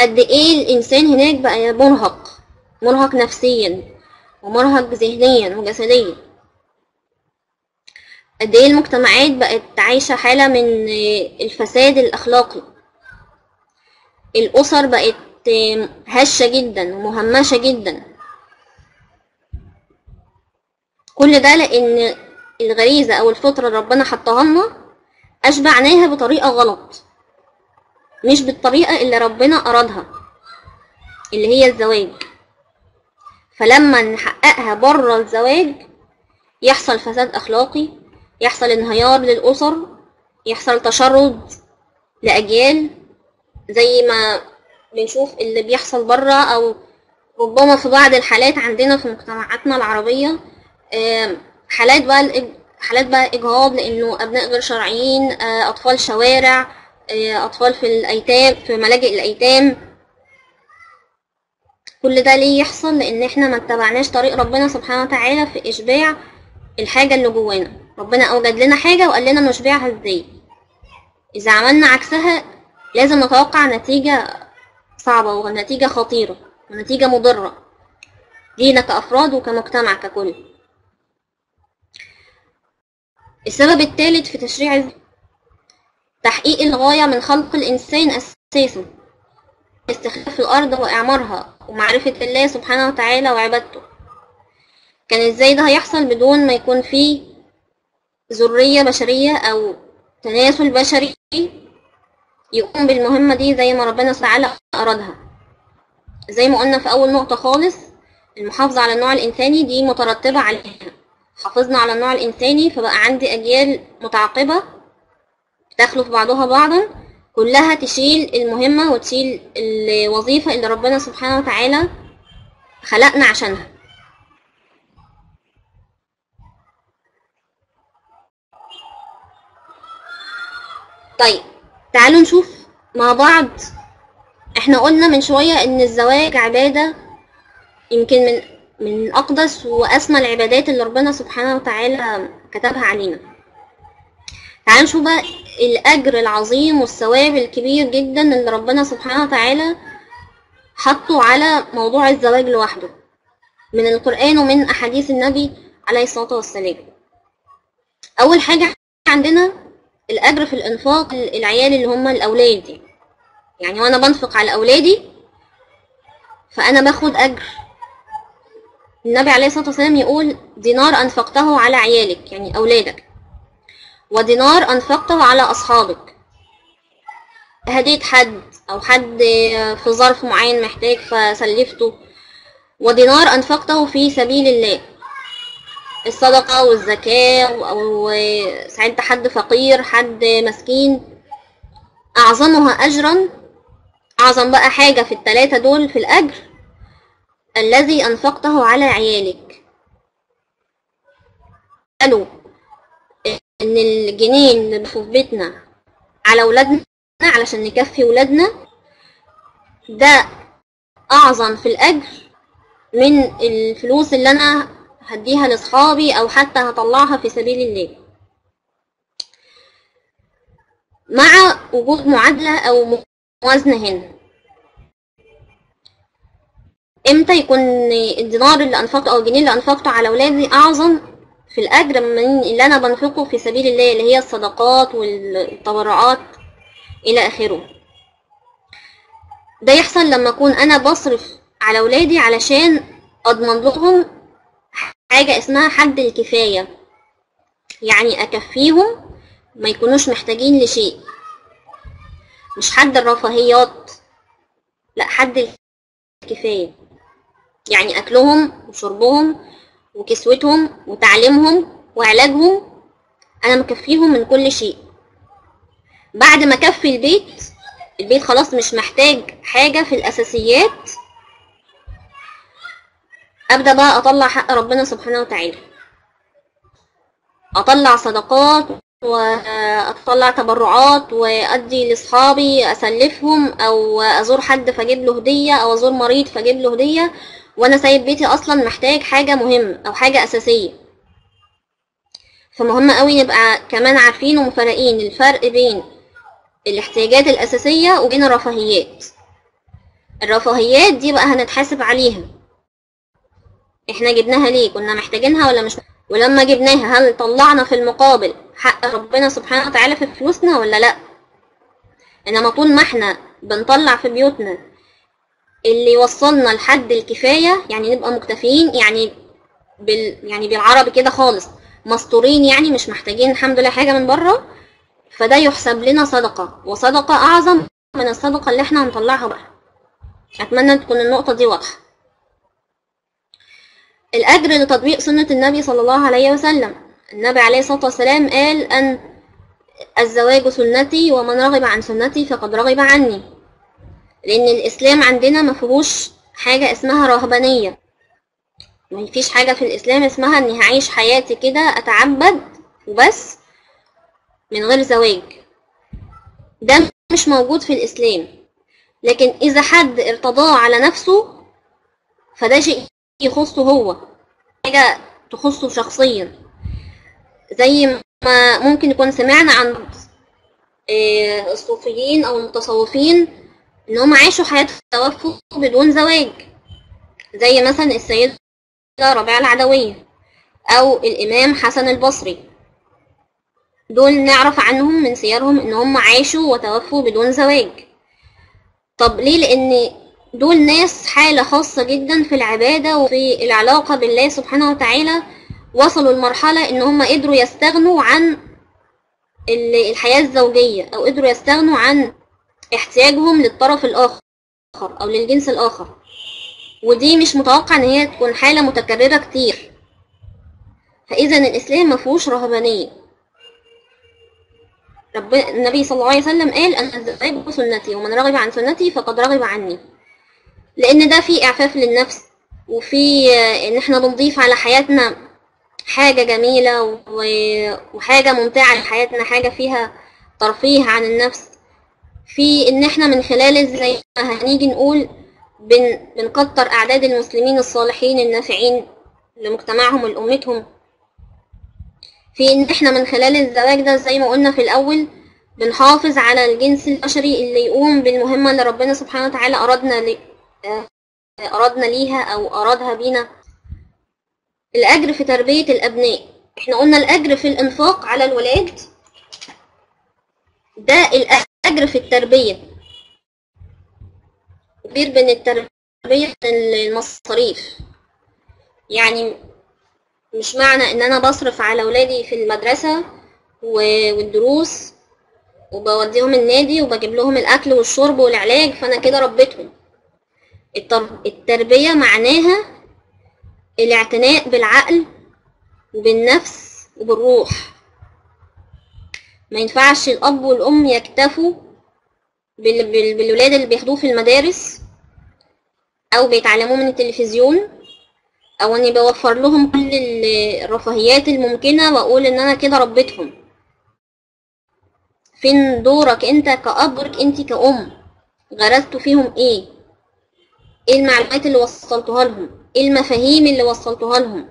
[SPEAKER 2] قد إيه الإنسان هناك بقى مرهق مرهق نفسيا ومرهق ذهنيا وجسديا قد إيه المجتمعات بقت عايشة حالة من الفساد الأخلاقي. الأسر بقت هشة جدا ومهمشة جدا. كل ده لأن الغريزة أو الفطرة اللي ربنا حطها لنا أشبعناها بطريقة غلط مش بالطريقة اللي ربنا أرادها اللي هي الزواج. فلما نحققها بره الزواج يحصل فساد أخلاقي يحصل انهيار للأسر يحصل تشرد لأجيال زي ما بنشوف اللي بيحصل بره أو ربما في بعض الحالات عندنا في مجتمعاتنا العربية. حالات بقى حالات بقى إجهاض لأنه أبناء غير شرعيين أطفال شوارع أطفال في الأيتام في ملاجئ الأيتام. كل ده ليه يحصل؟ لأن إحنا ما اتبعناش طريق ربنا سبحانه وتعالى في إشباع الحاجة اللي جوانا. ربنا أوجد لنا حاجة وقال لنا نشبعها إزاي. إذا عملنا عكسها لازم نتوقع نتيجة صعبة ونتيجة خطيرة ونتيجة مضرة. لينا كأفراد وكمجتمع ككل. السبب الثالث في تشريع تحقيق الغاية من خلق الإنسان أساسا. استخلاف الأرض وإعمارها ومعرفة الله سبحانه وتعالى وعبادته. كان إزاي ده هيحصل بدون ما يكون فيه ذرية بشرية أو تناسل بشري يقوم بالمهمة دي زي ما ربنا تعالى أرادها. زي ما قلنا في أول نقطة خالص المحافظة على النوع الإنساني دي مترتبة عليها. حافظنا على النوع الإنساني فبقى عندي أجيال متعاقبة تخلف بعضها بعضا كلها تشيل المهمة وتشيل الوظيفة اللي ربنا سبحانه وتعالى خلقنا عشانها. طيب تعالوا نشوف مع بعض. إحنا قلنا من شوية إن الزواج عبادة يمكن من من أقدس وأسمى العبادات اللي ربنا سبحانه وتعالى كتبها علينا. تعالوا نشوف بقى الأجر العظيم والثواب الكبير جدا اللي ربنا سبحانه وتعالى حطه على موضوع الزواج لوحده من القرآن ومن أحاديث النبي عليه الصلاة والسلام. أول حاجة عندنا الأجر في الإنفاق العيال اللي هم الأولاد. يعني وأنا بنفق على أولادي فأنا باخد أجر. النبي عليه الصلاة والسلام يقول دينار أنفقته على عيالك يعني أولادك. ودينار أنفقته على أصحابك. هديت حد أو حد في ظرف معين محتاج فسلفته. ودينار أنفقته في سبيل الله. الصدقة والزكاة أو ساعدت حد فقير حد مسكين. أعظمها أجرا أعظم بقى حاجة في التلاتة دول في الأجر الذي أنفقته على عيالك. قالوا إن الجنيه اللي في بيتنا على ولادنا علشان نكفي ولادنا ده أعظم في الأجر من الفلوس اللي أنا هديها لأصحابي أو حتى هطلعها في سبيل الله مع وجود معادلة أو موازنة هنا. إمتى يكون الدينار اللي أنفقته أو الجنيه اللي أنفقته على ولادي أعظم في الأجر من اللي أنا بنفقه في سبيل الله اللي هي الصدقات والتبرعات إلى آخره. ده يحصل لما أكون أنا بصرف على ولادي علشان أضمن لهم حاجة اسمها حد الكفاية. يعني أكفيهم ما يكونوش محتاجين لشيء. مش حد الرفاهيات لا حد الكفاية. يعني أكلهم وشربهم وكسوتهم وتعليمهم وعلاجهم أنا مكفيهم من كل شيء. بعد ما أكفي البيت البيت خلاص مش محتاج حاجة في الأساسيات أبدأ بقى أطلع حق ربنا سبحانه وتعالى. أطلع صدقات وأطلع تبرعات وأدي لأصحابي أسلفهم أو أزور حد فأجيب له هدية أو أزور مريض فأجيب له هدية. وأنا سايب بيتي أصلا محتاج حاجة مهمة أو حاجة أساسية. فمهم قوي نبقى كمان عارفين ومفرقين الفرق بين الاحتياجات الأساسية وبين الرفاهيات. الرفاهيات دي بقى هنتحاسب عليها. إحنا جبناها ليه؟ كنا محتاجينها ولا مش؟ ولما جبناها هل طلعنا في المقابل حق ربنا سبحانه وتعالى في فلوسنا ولا لا؟ إنما طول ما إحنا بنطلع في بيوتنا اللي يوصلنا لحد الكفاية يعني نبقى مكتفيين يعني بال يعني بالعربي كده خالص مستورين يعني مش محتاجين الحمد لله حاجة من بره فده يحسب لنا صدقة وصدقة أعظم من الصدقة اللي إحنا هنطلعها بقى أتمنى تكون النقطة دي واضحة. الأجر لتطبيق سنة النبي صلى الله عليه وسلم. النبي عليه الصلاة والسلام قال أن الزواج سنتي ومن رغب عن سنتي فقد رغب عني. لأن الإسلام عندنا ما فيهوش حاجة اسمها رهبانية. ما فيش حاجة في الإسلام اسمها إني هعيش حياتي كده أتعبد وبس من غير زواج. ده مش موجود في الإسلام. لكن إذا حد ارتضاه على نفسه فده شيء يخصه هو حاجة تخصه شخصيا. زي ما ممكن يكون سمعنا عن آه، الصوفيين أو المتصوفين إن هم عاشوا حياة التوفق بدون زواج. زي مثلا السيدة ربيعة العدوية أو الإمام حسن البصري. دول نعرف عنهم من سيرهم إن هم عاشوا وتوفوا بدون زواج. طب ليه؟ لأن دول ناس حالة خاصة جدا في العبادة وفي العلاقة بالله سبحانه وتعالى وصلوا لمرحلة إن هم قدروا يستغنوا عن ال- الحياة الزوجية أو قدروا يستغنوا عن احتياجهم للطرف الآخر أو للجنس الآخر. ودي مش متوقع إن هي تكون حالة متكررة كتير. فإذا الإسلام مفهوش رهبانية. رب النبي صلى الله عليه وسلم قال أن الزواج سنتي ومن رغب عن سنتي فقد رغب عني. لأن ده فيه إعفاف للنفس وفي إن إحنا بنضيف على حياتنا حاجة جميلة وحاجة ممتعة لحياتنا حاجة فيها ترفيه عن النفس. في إن إحنا من خلال زي ما هنيجي نقول بن بنكتر أعداد المسلمين الصالحين النافعين لمجتمعهم ولأمتهم. في إن إحنا من خلال الزواج ده زي ما قلنا في الأول بنحافظ على الجنس البشري اللي يقوم بالمهمة اللي ربنا سبحانه وتعالى أرادنا أرادنا ليها أو أرادها بينا. الأجر في تربية الأبناء. إحنا قلنا الأجر في الإنفاق على الولاد. ده الأجر في التربية. كبير بين التربية المصاريف. يعني مش معنى إن أنا بصرف على ولادي في المدرسة والدروس وبوديهم النادي وبجيب لهم الأكل والشرب والعلاج فأنا كده ربيتهم. التربية معناها الاعتناء بالعقل وبالنفس وبالروح. ما ينفعش الأب والأم يكتفوا بال- بال- بالولاد اللي بياخدوه في المدارس أو بيتعلموه من التلفزيون أو إني بوفر لهم كل ال- الرفاهيات الممكنة وأقول إن أنا كده ربيتهم. فين دورك أنت كأب؟ دورك أنت كأم. غرست فيهم إيه؟ إيه المعلومات اللي وصلتها لهم؟ إيه المفاهيم اللي وصلتها لهم؟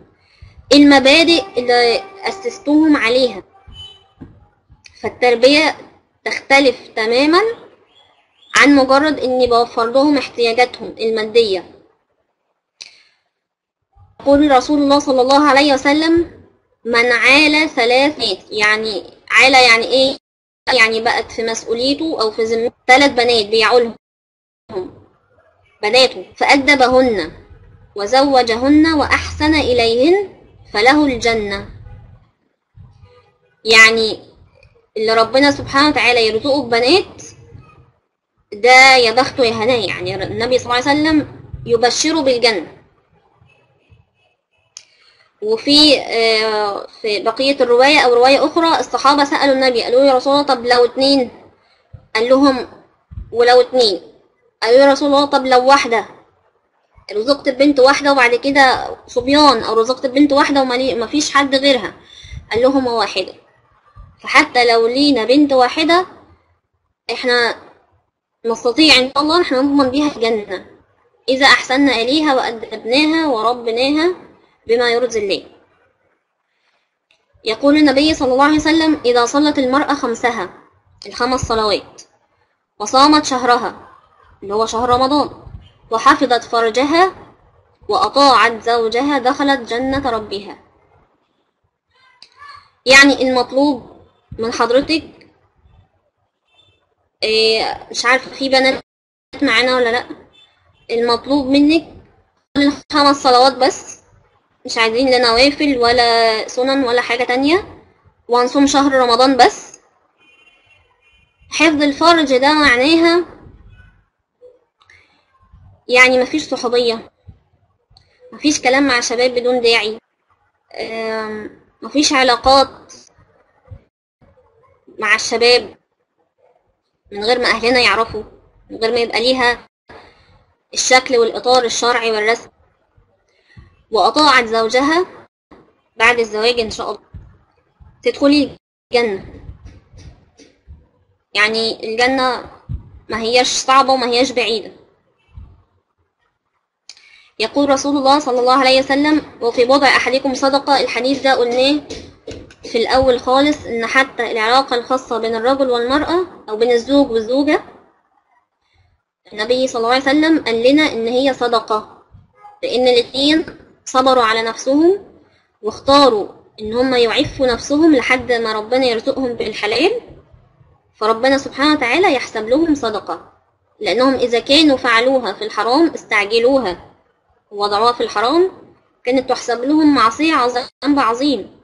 [SPEAKER 2] إيه المبادئ اللي أسستوهم عليها؟ فالتربية تختلف تماما عن مجرد اني بوفر لهم احتياجاتهم المادية. يقول رسول الله صلى الله عليه وسلم من عال ثلاث يعني عال يعني إيه؟ يعني بقت في مسؤوليته أو في ذمته ثلاث بنات بيعولهم. بناته فأدبهن وزوجهن وأحسن إليهن فله الجنة. يعني اللي ربنا سبحانه وتعالى يرزقه ببنات ده يا بخته يا هناه يعني النبي صلى الله عليه وسلم يبشره بالجنة. وفي آه، في بقية الرواية أو رواية أخرى الصحابة سألوا النبي قالوا يا رسول الله طب لو اتنين؟ قال لهم ولو اتنين. قالوا يا رسول الله طب لو واحدة رزقت بنت واحدة وبعد كده صبيان أو رزقت بنت واحدة وما فيش حد غيرها. قال لهم واحدة فحتى لو لينا بنت واحدة إحنا نستطيع إن شاء الله إحنا نضمن بيها الجنة. إذا أحسننا إليها وأدبناها وربناها بما يرضي الله. يقول النبي صلى الله عليه وسلم إذا صلت المرأة خمسها الخمس صلوات وصامت شهرها اللي هو شهر رمضان. وحفظت فرجها وأطاعت زوجها دخلت جنة ربها. يعني المطلوب من حضرتك إيه مش عارفة في بنات معانا ولا لأ. المطلوب منك الخمس صلوات بس مش عايزين لا نوافل ولا سنن ولا حاجة تانية. وهنصوم شهر رمضان بس. حفظ الفرج ده معناها يعني مفيش صحوبية. مفيش كلام مع شباب بدون داعي. مفيش علاقات مع الشباب من غير ما أهلنا يعرفوا من غير ما يبقى ليها الشكل والإطار الشرعي والرسمي. وأطاعت زوجها بعد الزواج إن شاء الله. تدخلي الجنة. يعني الجنة ما هياش صعبة وما هياش بعيدة. يقول رسول الله صلى الله عليه وسلم وفي بضع أحدكم صدقة الحديث ده قلناه في الأول خالص إن حتى العلاقة الخاصة بين الرجل والمرأة أو بين الزوج والزوجة النبي صلى الله عليه وسلم قال لنا إن هي صدقة لأن الاتنين صبروا على نفسهم واختاروا إن هم يعفوا نفسهم لحد ما ربنا يرزقهم بالحلال فربنا سبحانه وتعالى يحسب لهم صدقة لأنهم إذا كانوا فعلوها في الحرام استعجلوها ووضعوها في الحرام كانت تحسب لهم معصية ذنب عظيم.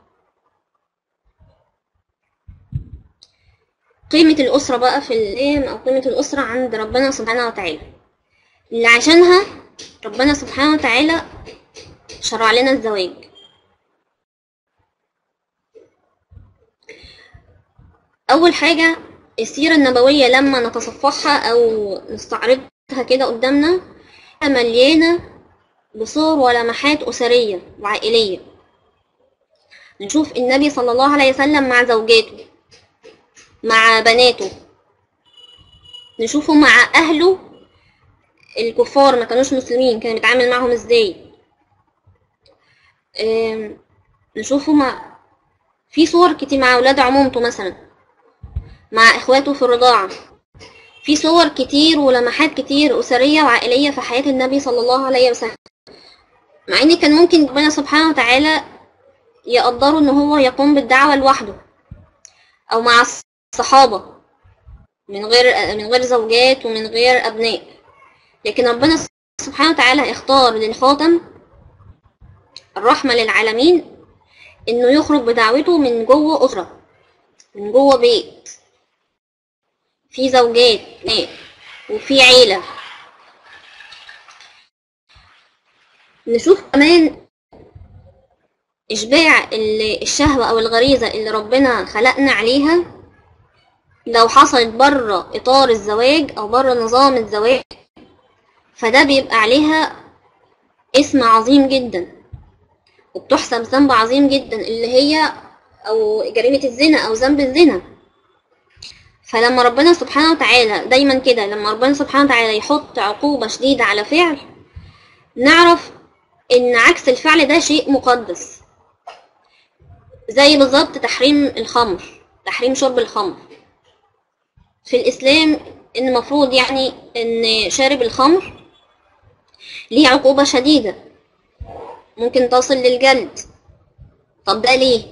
[SPEAKER 2] قيمة الأسرة بقى في الإسلام أو قيمة الأسرة عند ربنا سبحانه وتعالى. اللي عشانها ربنا سبحانه وتعالى شرع لنا الزواج. أول حاجة السيرة النبوية لما نتصفحها أو نستعرضها كده قدامنا مليانة بصور ولمحات أسرية وعائلية. نشوف النبي صلى الله عليه وسلم مع زوجاته مع بناته. نشوفه مع أهله الكفار ما كانوش مسلمين كان بيتعامل معهم إزاي. نشوفه مع في صور كتير مع أولاد عمومته مثلا مع إخواته في الرضاعة. في صور كتير ولمحات كتير أسرية وعائلية في حياة النبي صلى الله عليه وسلم. مع إن كان ممكن ربنا سبحانه وتعالى يقدره إن هو يقوم بالدعوة لوحده أو مع الصحابة من غير من غير زوجات ومن غير أبناء. لكن ربنا سبحانه وتعالى اختار للخاتم الرحمة للعالمين إنه يخرج بدعوته من جوه أسرة من جوه بيت. في زوجات وفي عيلة. نشوف كمان إشباع ال- الشهوة أو الغريزة اللي ربنا خلقنا عليها. لو حصلت بره إطار الزواج أو بره نظام الزواج فده بيبقى عليها اسم عظيم جدا. وبتحسب ذنب عظيم جدا اللي هي أو جريمة الزنا أو ذنب الزنا. فلما ربنا سبحانه وتعالى دايما كده لما ربنا سبحانه وتعالى يحط عقوبة شديدة على فعل نعرف إن عكس الفعل ده شيء مقدس. زي بالظبط تحريم الخمر تحريم شرب الخمر. في الإسلام إن المفروض يعني إن شارب الخمر ليه عقوبة شديدة. ممكن تصل للجلد. طب ده ليه؟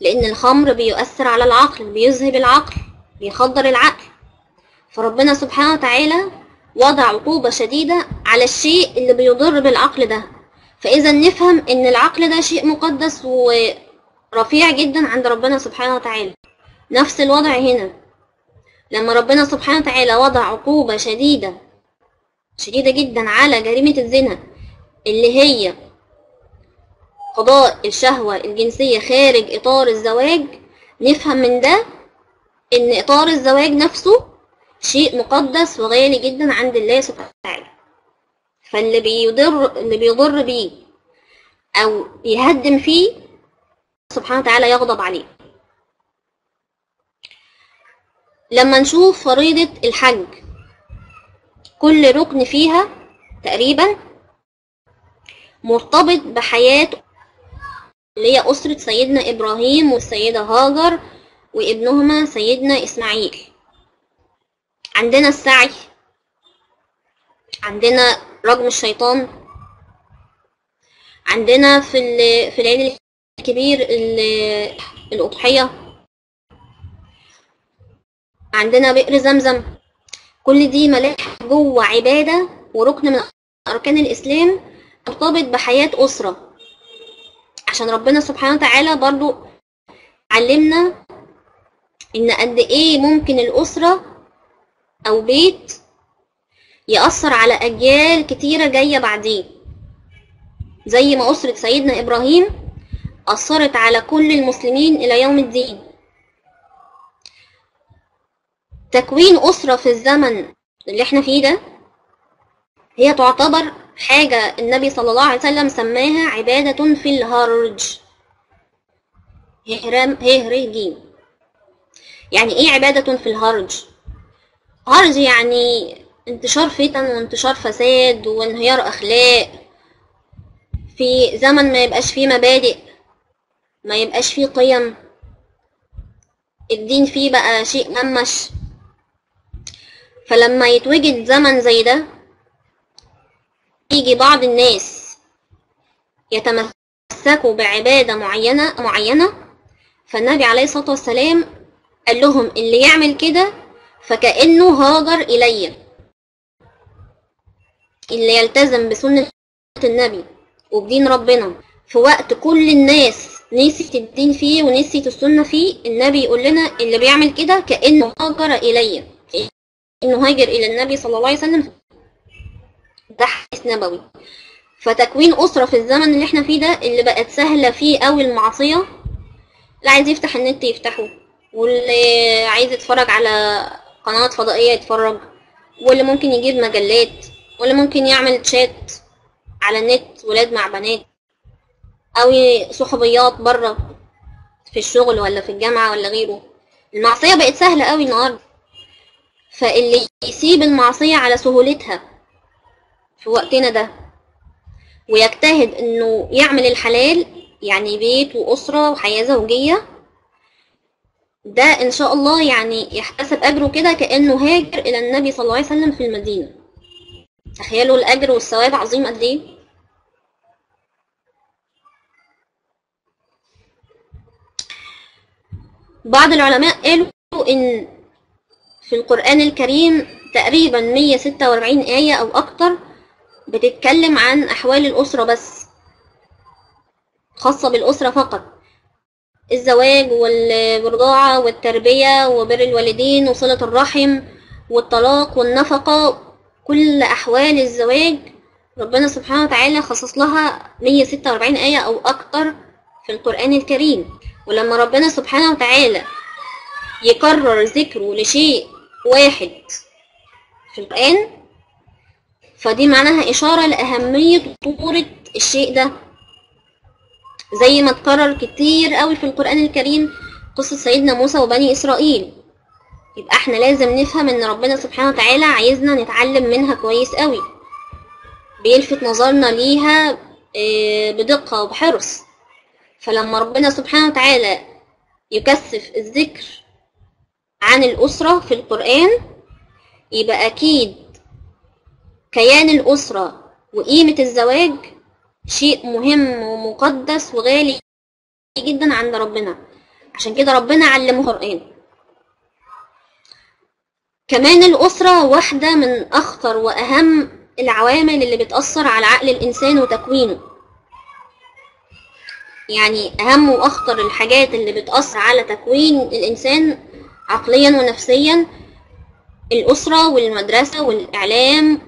[SPEAKER 2] لأن الخمر بيؤثر على العقل بيذهب العقل بيخدر العقل. فربنا سبحانه وتعالى وضع عقوبة شديدة على الشيء اللي بيضر بالعقل ده. فإذا نفهم إن العقل ده شيء مقدس ورفيع جدا عند ربنا سبحانه وتعالى. نفس الوضع هنا. لما ربنا سبحانه وتعالى وضع عقوبة شديدة شديدة جدا على جريمة الزنا اللي هي قضاء الشهوة الجنسية خارج إطار الزواج نفهم من ده إن إطار الزواج نفسه شيء مقدس وغالي جدا عند الله سبحانه وتعالى. فاللي بيضر اللي بيضر بيه أو يهدم فيه سبحانه وتعالى يغضب عليه. لما نشوف فريضة الحج كل ركن فيها تقريبا مرتبط بحياة اللي هي أسرة سيدنا إبراهيم والسيدة هاجر وابنهما سيدنا إسماعيل. عندنا السعي عندنا رجم الشيطان. عندنا في في العيد الكبير ال- الأضحية. عندنا بئر زمزم. كل دي ملاح جوه عبادة وركن من أركان الإسلام مرتبط بحياة أسرة. عشان ربنا سبحانه وتعالى برضو علمنا إن قد إيه ممكن الأسرة أو بيت يأثر على أجيال كتيرة جاية بعديه. زي ما أسرة سيدنا إبراهيم أثرت على كل المسلمين إلى يوم الدين. تكوين أسرة في الزمن اللي إحنا فيه ده هي تعتبر حاجة النبي صلى الله عليه وسلم سماها عبادة في الهرج. هرم هرجين يعني إيه عبادة في الهرج؟ هرج يعني انتشار فتن وانتشار فساد وانهيار أخلاق. في زمن ما يبقاش فيه مبادئ ما يبقاش فيه قيم. الدين فيه بقى شيء ممش. فلما يتوجد زمن زي ده يجي بعض الناس يتمسكوا بعبادة معينة معينة فالنبي عليه الصلاة والسلام قال لهم اللي يعمل كده فكأنه هاجر إلي. اللي يلتزم بسنة النبي وبدين ربنا. في وقت كل الناس نسيت الدين فيه ونسيت السنة فيه النبي يقول لنا اللي بيعمل كده كأنه هاجر إلي إنه هاجر إلى النبي صلى الله عليه وسلم. ده حديث نبوي. فتكوين أسرة في الزمن اللي إحنا فيه ده اللي بقت سهلة فيه قوي المعصية اللي عايز يفتح النت يفتحه واللي عايز يتفرج على قنوات فضائية يتفرج واللي ممكن يجيب مجلات. واللي ممكن يعمل تشات على النت ولاد مع بنات أو صحوبيات بره في الشغل ولا في الجامعة ولا غيره. المعصية بقت سهلة قوي النهاردة. فاللي يسيب المعصية على سهولتها في وقتنا ده ويجتهد إنه يعمل الحلال يعني بيت وأسرة وحياة زوجية ده إن شاء الله يعني يحتسب أجره كده كأنه هاجر إلى النبي صلى الله عليه وسلم في المدينة. تخيلوا الأجر والثواب عظيم قد إيه؟ بعض العلماء قالوا إن في القرآن الكريم تقريبا 146 آية أو أكتر بتتكلم عن أحوال الأسرة بس خاصة بالأسرة فقط. الزواج والرضاعة والتربية وبر الوالدين وصلة الرحم والطلاق والنفقة كل أحوال الزواج ربنا سبحانه وتعالى خصص لها 146 آية أو أكتر في القرآن الكريم. ولما ربنا سبحانه وتعالى يكرر ذكره لشيء واحد في القرآن فدي معناها إشارة لأهمية خطورة الشيء ده. زي ما اتكرر كتير قوي في القرآن الكريم قصة سيدنا موسى وبني إسرائيل. يبقى إحنا لازم نفهم ان ربنا سبحانه وتعالى عايزنا نتعلم منها كويس قوي. بيلفت نظرنا ليها بدقة وبحرص. فلما ربنا سبحانه وتعالى يكثف الذكر عن الأسرة في القرآن يبقى أكيد كيان الأسرة وقيمة الزواج شيء مهم ومقدس وغالي جدا عند ربنا. عشان كده ربنا علمه القرآن كمان الأسرة واحدة من أخطر وأهم العوامل اللي بتأثر على عقل الإنسان وتكوينه. يعني أهم وأخطر الحاجات اللي بتأثر على تكوين الإنسان عقليا ونفسيا الأسرة والمدرسة والإعلام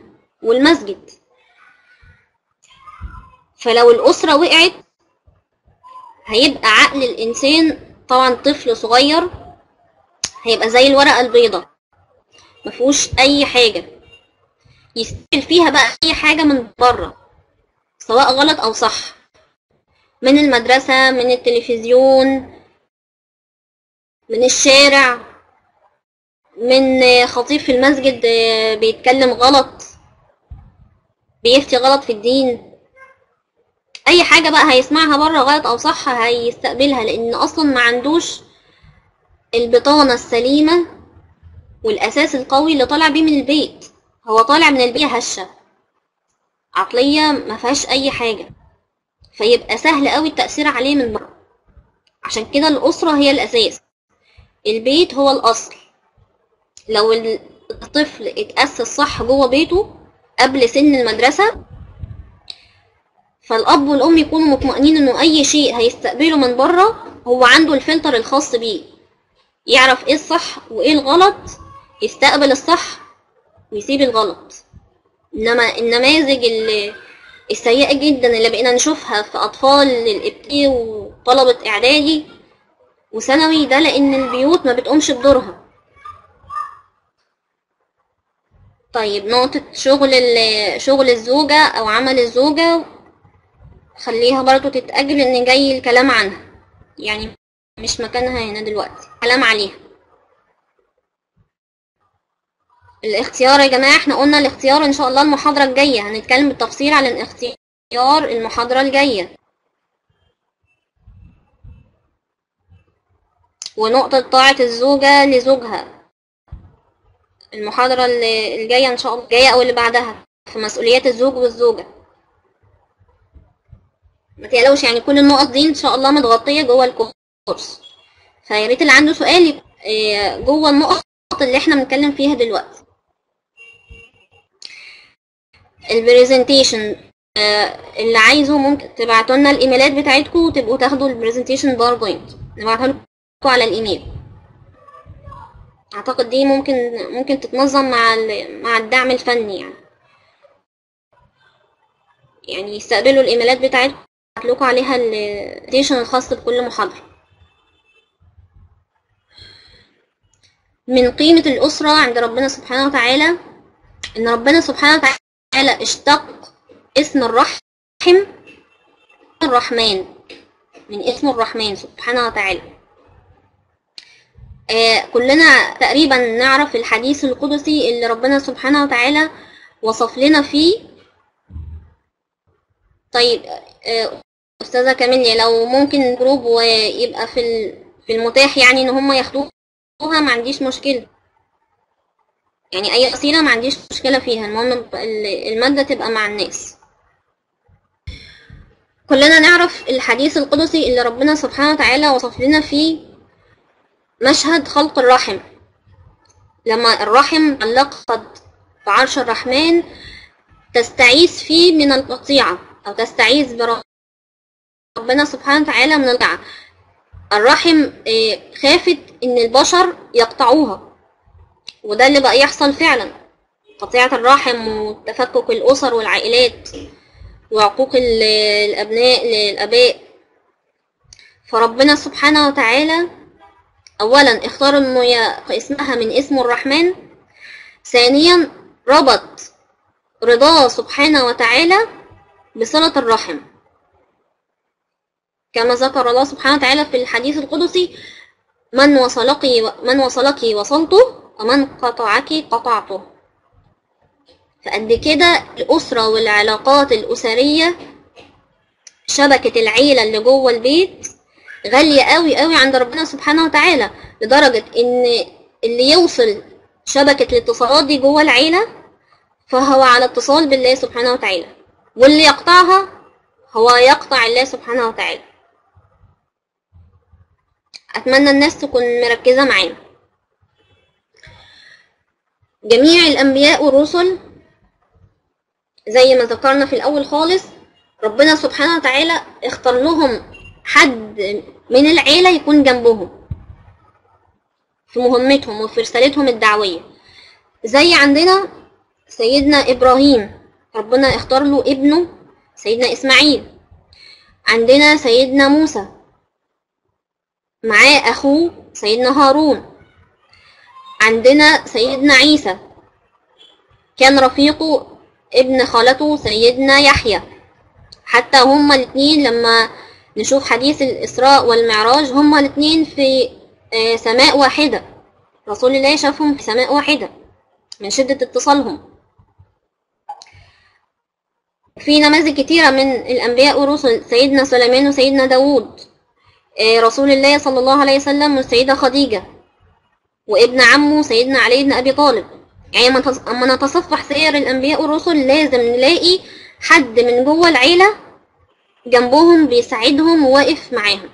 [SPEAKER 2] والمسجد. فلو الأسرة وقعت هيبقى عقل الإنسان طبعا طفل صغير هيبقى زي الورقة البيضة مفهوش أي حاجة. يستقبل فيها بقى أي حاجة من بره سواء غلط أو صح. من المدرسة من التلفزيون من الشارع من خطيب في المسجد بيتكلم غلط بيفتي غلط في الدين. أي حاجة بقى هيسمعها بره غلط أو صح هيستقبلها لأن أصلا ما عندوش البطانة السليمة والأساس القوي اللي طالع بيه من البيت. هو طالع من البيئه هشة. عقلية ما فيهاش أي حاجة. فيبقى سهل قوي التأثير عليه من بره. عشان كده الأسرة هي الأساس. البيت هو الأصل. لو الطفل اتأسس صح جوه بيته قبل سن المدرسة فالأب والأم يكونوا مطمئنين إنه أي شيء هيستقبله من بره هو عنده الفلتر الخاص بيه. يعرف إيه الصح وإيه الغلط يستقبل الصح ويسيب الغلط. انما النماذج اللي السيئة جدا اللي بقينا نشوفها في أطفال الإبتدائي وطلبة إعدادي وثانوي ده لأن البيوت ما بتقومش بدورها. طيب نقطة شغل شغل الزوجة أو عمل الزوجة خليها برضو تتأجل إن جاي الكلام عنها. يعني مش مكانها هنا دلوقتي كلام عليها. الاختيار يا جماعة إحنا قلنا الاختيار إن شاء الله المحاضرة الجاية هنتكلم بالتفصيل عن الاختيار المحاضرة الجاية. ونقطة طاعة الزوجة لزوجها. المحاضرة اللي- الجاية إن شاء الله الجاية أو اللي بعدها في مسؤوليات الزوج والزوجة. ما تقلقوش يعني كل النقط دي إن شاء الله متغطية جوه الكورس. فيا ريت اللي عنده سؤال آه، جوه النقط اللي إحنا بنتكلم فيها دلوقتي. ال presentation اللي عايزه ممكن تبعتوا لنا الإيميلات بتاعتكم وتبقوا تاخدوا ال presentation PowerPoint نبعتها لكم على الإيميل. أعتقد دي ممكن ممكن تتنظم مع مع الدعم الفني يعني. يعني يستقبلوا الإيميلات بتاعتكم لكم عليها البرزنتيشن الخاص بكل محاضرة. من قيمة الأسرة عند ربنا سبحانه وتعالى إن ربنا سبحانه وتعالى اشتق اسم الرحم الرحمن من اسم الرحمن سبحانه وتعالى. آه كلنا تقريبا نعرف الحديث القدسي اللي ربنا سبحانه وتعالى وصف لنا فيه. طيب آه أستاذة كاميليا لو ممكن جروب ويبقى في في المتاح يعني إن هم ياخدوها ما عنديش مشكلة. يعني أي وسيلة ما عنديش مشكلة فيها المهم ال- المادة تبقى مع الناس. كلنا نعرف الحديث القدسي اللي ربنا سبحانه وتعالى وصف لنا فيه مشهد خلق الرحم. لما الرحم علقت بعرش الرحمن تستعيذ فيه من القطيعة أو تستعيذ بربنا سبحانه وتعالى من القطيعة. الرحم آه، خافت إن البشر يقطعوها. وده اللي بقى يحصل فعلا. قطيعة الرحم وتفكك الأسر والعائلات وعقوق ال- الأبناء للآباء. فربنا سبحانه وتعالى أولا اختار إنه اسمها من اسم الرحمن ثانيا ربط رضاه سبحانه وتعالى بصلة الرحم. كما ذكر الله سبحانه وتعالى في الحديث القدسي من وصلك من وصلك وصلته ومن قطعك قطعته. فقد كده الأسرة والعلاقات الأسرية شبكة العيلة اللي جوه البيت غالية قوي قوي عند ربنا سبحانه وتعالى لدرجة إن اللي يوصل شبكة الاتصالات دي جوه العيلة فهو على اتصال بالله سبحانه وتعالى واللي يقطعها هو يقطع الله سبحانه وتعالى. أتمنى الناس تكون مركزة معانا. جميع الأنبياء والرسل زي ما ذكرنا في الأول خالص ربنا سبحانه وتعالى اختار لهم حد من العيلة يكون جنبهم في مهمتهم وفي رسالتهم الدعوية. زي عندنا سيدنا إبراهيم ربنا اختار له ابنه سيدنا إسماعيل. عندنا سيدنا موسى معاه أخوه سيدنا هارون. عندنا سيدنا عيسى. كان رفيقه ابن خالته سيدنا يحيى. حتى هما الاتنين لما نشوف حديث الإسراء والمعراج هما الاتنين في آه، سماء واحدة. رسول الله شافهم في سماء واحدة من شدة اتصالهم. في نماذج كتيرة من الأنبياء والرسل سيدنا سليمان وسيدنا داوود. آه، رسول الله صلى الله عليه وسلم والسيدة خديجة. وابن عمه سيدنا علي بن أبي طالب. يعني أما نتصفح سير الأنبياء والرسل لازم نلاقي حد من جوه العيلة جنبهم بيساعدهم وواقف معاهم.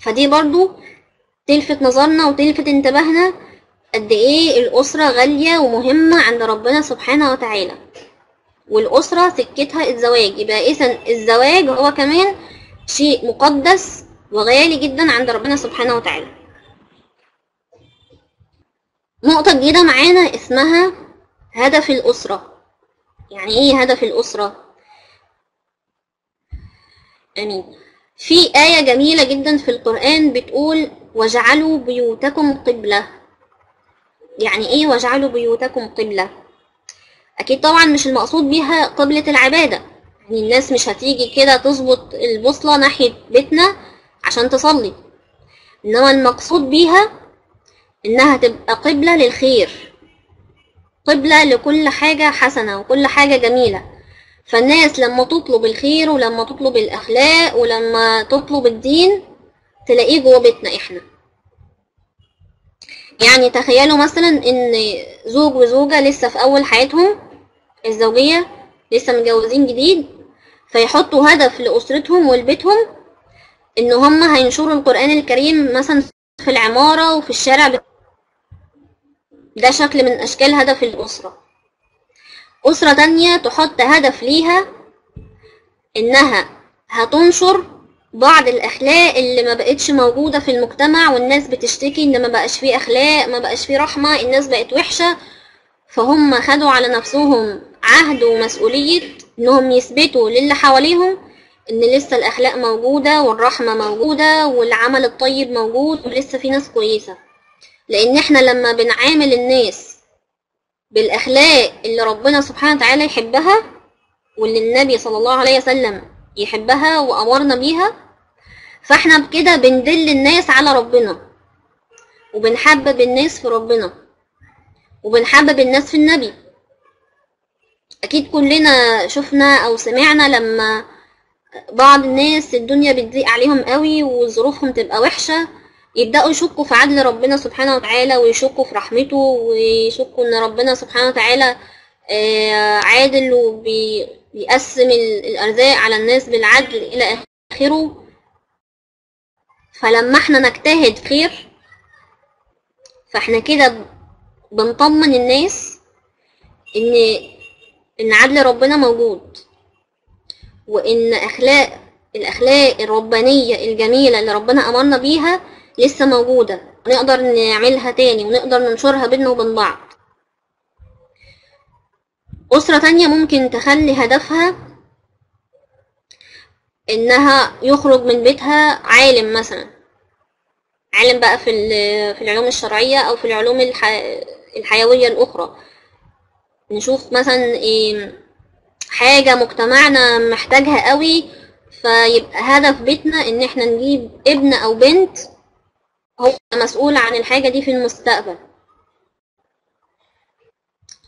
[SPEAKER 2] فدي برضو تلفت نظرنا وتلفت انتباهنا قد إيه الأسرة غالية ومهمة عند ربنا سبحانه وتعالى. والأسرة سكتها الزواج. يبقى إذا الزواج هو كمان شيء مقدس وغالي جدا عند ربنا سبحانه وتعالى. نقطة جديدة معانا اسمها هدف الأسرة. يعني إيه هدف الأسرة؟ آمين. في آية جميلة جدا في القرآن بتقول واجعلوا بيوتكم قبلة. يعني إيه واجعلوا بيوتكم قبلة أكيد طبعا مش المقصود بيها قبلة العبادة. يعني الناس مش هتيجي كده تظبط البوصلة ناحية بيتنا عشان تصلي. إنما المقصود بيها إنها تبقى قبلة للخير قبلة لكل حاجة حسنة وكل حاجة جميلة فالناس لما تطلب الخير ولما تطلب الأخلاق ولما تطلب الدين تلاقيه جوه بيتنا إحنا يعني تخيلوا مثلا إن زوج وزوجة لسه في أول حياتهم الزوجية لسه متجوزين جديد فيحطوا هدف لأسرتهم ولبيتهم إن هم هينشروا القرآن الكريم مثلا في العمارة وفي الشارع. ده شكل من أشكال هدف الأسرة. أسرة تانية تحط هدف ليها إنها هتنشر بعض الأخلاق اللي ما بقتش موجودة في المجتمع والناس بتشتكي إن ما بقاش فيه أخلاق ما بقاش فيه رحمة الناس بقت وحشة. فهم خدوا على نفسهم عهد ومسؤولية إنهم يثبتوا للي حواليهم إن لسه الأخلاق موجودة والرحمة موجودة والعمل الطيب موجود ولسه في ناس كويسة. لأن إحنا لما بنعامل الناس بالأخلاق اللي ربنا سبحانه وتعالى يحبها واللي النبي صلى الله عليه وسلم يحبها وأمرنا بيها فإحنا بكده بندل الناس على ربنا وبنحبب الناس في ربنا وبنحبب الناس في النبي. أكيد كلنا شفنا أو سمعنا لما بعض الناس الدنيا بتضيق عليهم قوي وظروفهم تبقى وحشة يبدأوا يشكوا في عدل ربنا سبحانه وتعالى ويشكوا في رحمته ويشكوا إن ربنا سبحانه وتعالى آه، عادل وبيقسم الأرزاق على الناس بالعدل إلى آخره. فلما إحنا نجتهد خير فإحنا كده بنطمن الناس ان إن عدل ربنا موجود وإن اخلاق الأخلاق الربانية الجميلة اللي ربنا أمرنا بيها لسه موجودة ونقدر نعملها تاني ونقدر ننشرها بينا وبين بعض. أسرة تانية ممكن تخلي هدفها إنها يخرج من بيتها عالم مثلا. عالم بقى في في العلوم الشرعية أو في العلوم الح... الحيوية الأخرى. نشوف مثلا إيه حاجة مجتمعنا محتاجها قوي فيبقى هدف بيتنا إن إحنا نجيب ابن أو بنت هو مسؤول عن الحاجة دي في المستقبل.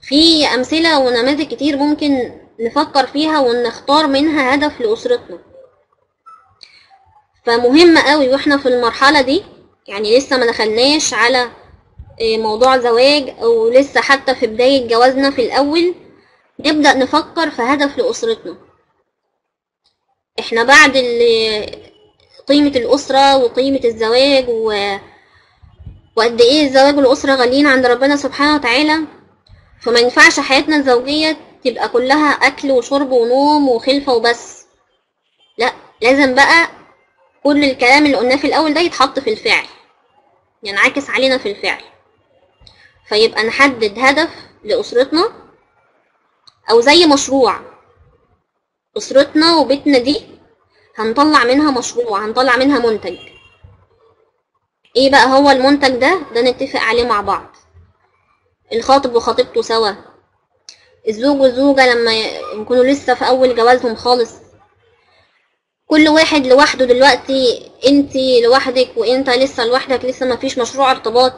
[SPEAKER 2] في أمثلة ونماذج كتير ممكن نفكر فيها ونختار منها هدف لأسرتنا. فمهم قوي وإحنا في المرحلة دي يعني لسه ما دخلناش على إيه، موضوع زواج أو لسه حتى في بداية جوازنا في الأول نبدأ نفكر في هدف لأسرتنا. إحنا بعد قيمة الأسرة وقيمة الزواج و... وقد إيه الزواج والأسرة غاليين عند ربنا سبحانه وتعالى. فما ينفعش حياتنا الزوجية تبقى كلها أكل وشرب ونوم وخلفة وبس. لا لازم بقى كل الكلام اللي قلناه في الأول ده يتحط في الفعل ينعكس علينا في الفعل. فيبقى نحدد هدف لأسرتنا أو زي مشروع أسرتنا وبيتنا دي هنطلع منها مشروع هنطلع منها منتج. إيه بقى هو المنتج ده؟ ده نتفق عليه مع بعض. الخاطب وخطيبته سوا. الزوج والزوجة لما يكونوا لسه في أول جوازهم خالص. كل واحد لوحده دلوقتي انتي لوحدك وأنت لسه لوحدك لسه مفيش مشروع ارتباط.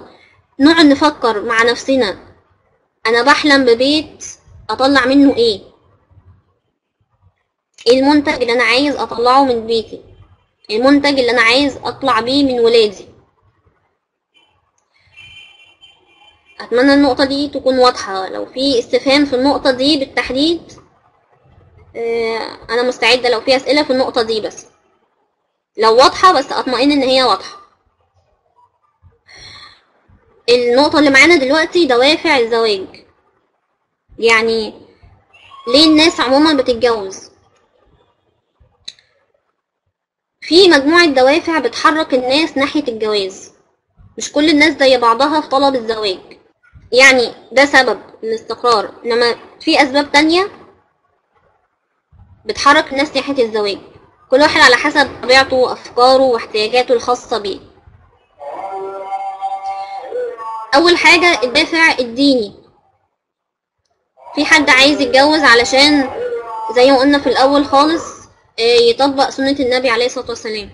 [SPEAKER 2] نقعد نفكر مع نفسنا. أنا بحلم ببيت أطلع منه إيه؟ المنتج اللي أنا عايز اطلعه من بيتي؟ المنتج اللي أنا عايز اطلع بيه من ولادي. اتمنى النقطة دي تكون واضحة. لو في استفهام في النقطة دي بالتحديد آه، أنا مستعدة لو في اسئلة في النقطة دي بس. لو واضحة بس اطمئن ان هي واضحة. النقطة اللي معانا دلوقتي دوافع الزواج. يعني ليه الناس عموما بتتجوز؟ في مجموعة دوافع بتحرك الناس ناحية الجواز. مش كل الناس زي بعضها في طلب الزواج. يعني ده سبب الاستقرار. إنما في أسباب تانية بتحرك الناس ناحية الزواج. كل واحد على حسب طبيعته وأفكاره واحتياجاته الخاصة بيه. أول حاجة الدافع الديني. في حد عايز يتجوز علشان زي ما قلنا في الأول خالص يطبق سنة النبي عليه الصلاة والسلام.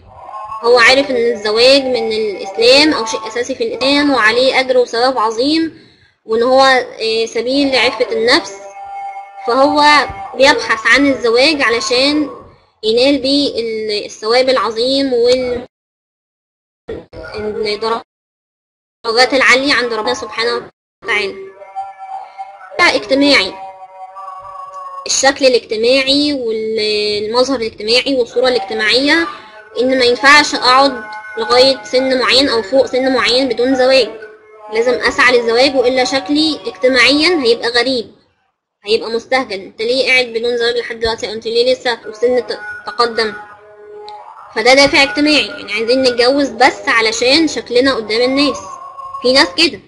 [SPEAKER 2] هو عارف إن الزواج من الإسلام أو شيء أساسي في الإسلام وعليه أجر وثواب عظيم وإن هو آه، سبيل لعفة النفس. فهو بيبحث عن الزواج علشان ينال بيه ال- الثواب العظيم وال الدرجات العالية عند ربنا سبحانه وتعالى. اجتماعي. الشكل الاجتماعي والمظهر الاجتماعي والصورة الاجتماعية ان ما ينفعش أقعد لغاية سن معين أو فوق سن معين بدون زواج. لازم أسعى للزواج وإلا شكلي اجتماعيا هيبقى غريب هيبقى مستهجن. أنت ليه قاعد بدون زواج لحد دلوقتي؟ أو أنت ليه لسه في سن تقدم؟ فده دافع اجتماعي. يعني عايزين نتجوز بس علشان شكلنا قدام الناس. في ناس كده.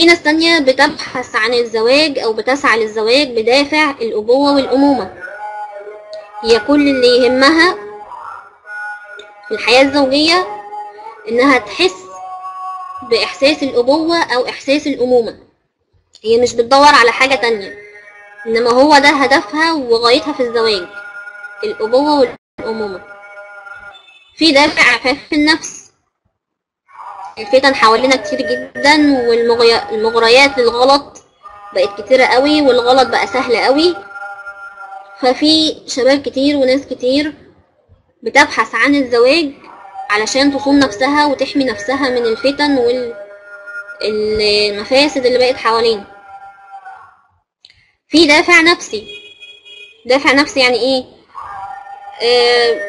[SPEAKER 2] في ناس تانية بتبحث عن الزواج أو بتسعى للزواج بدافع الأبوة والأمومة. هي كل اللي يهمها في الحياة الزوجية إنها تحس بإحساس الأبوة أو إحساس الأمومة. هي مش بتدور على حاجة تانية إنما هو ده هدفها وغايتها في الزواج الأبوة والأمومة. في دافع عفاف النفس الفتن حوالينا كتير جدا والمغريات للغلط بقت كتيرة قوي والغلط بقى سهل قوي. ففي شباب كتير وناس كتير بتبحث عن الزواج علشان تصون نفسها وتحمي نفسها من الفتن والمفاسد اللي بقت حوالينا. في دافع نفسي. دافع نفسي يعني إيه؟ آه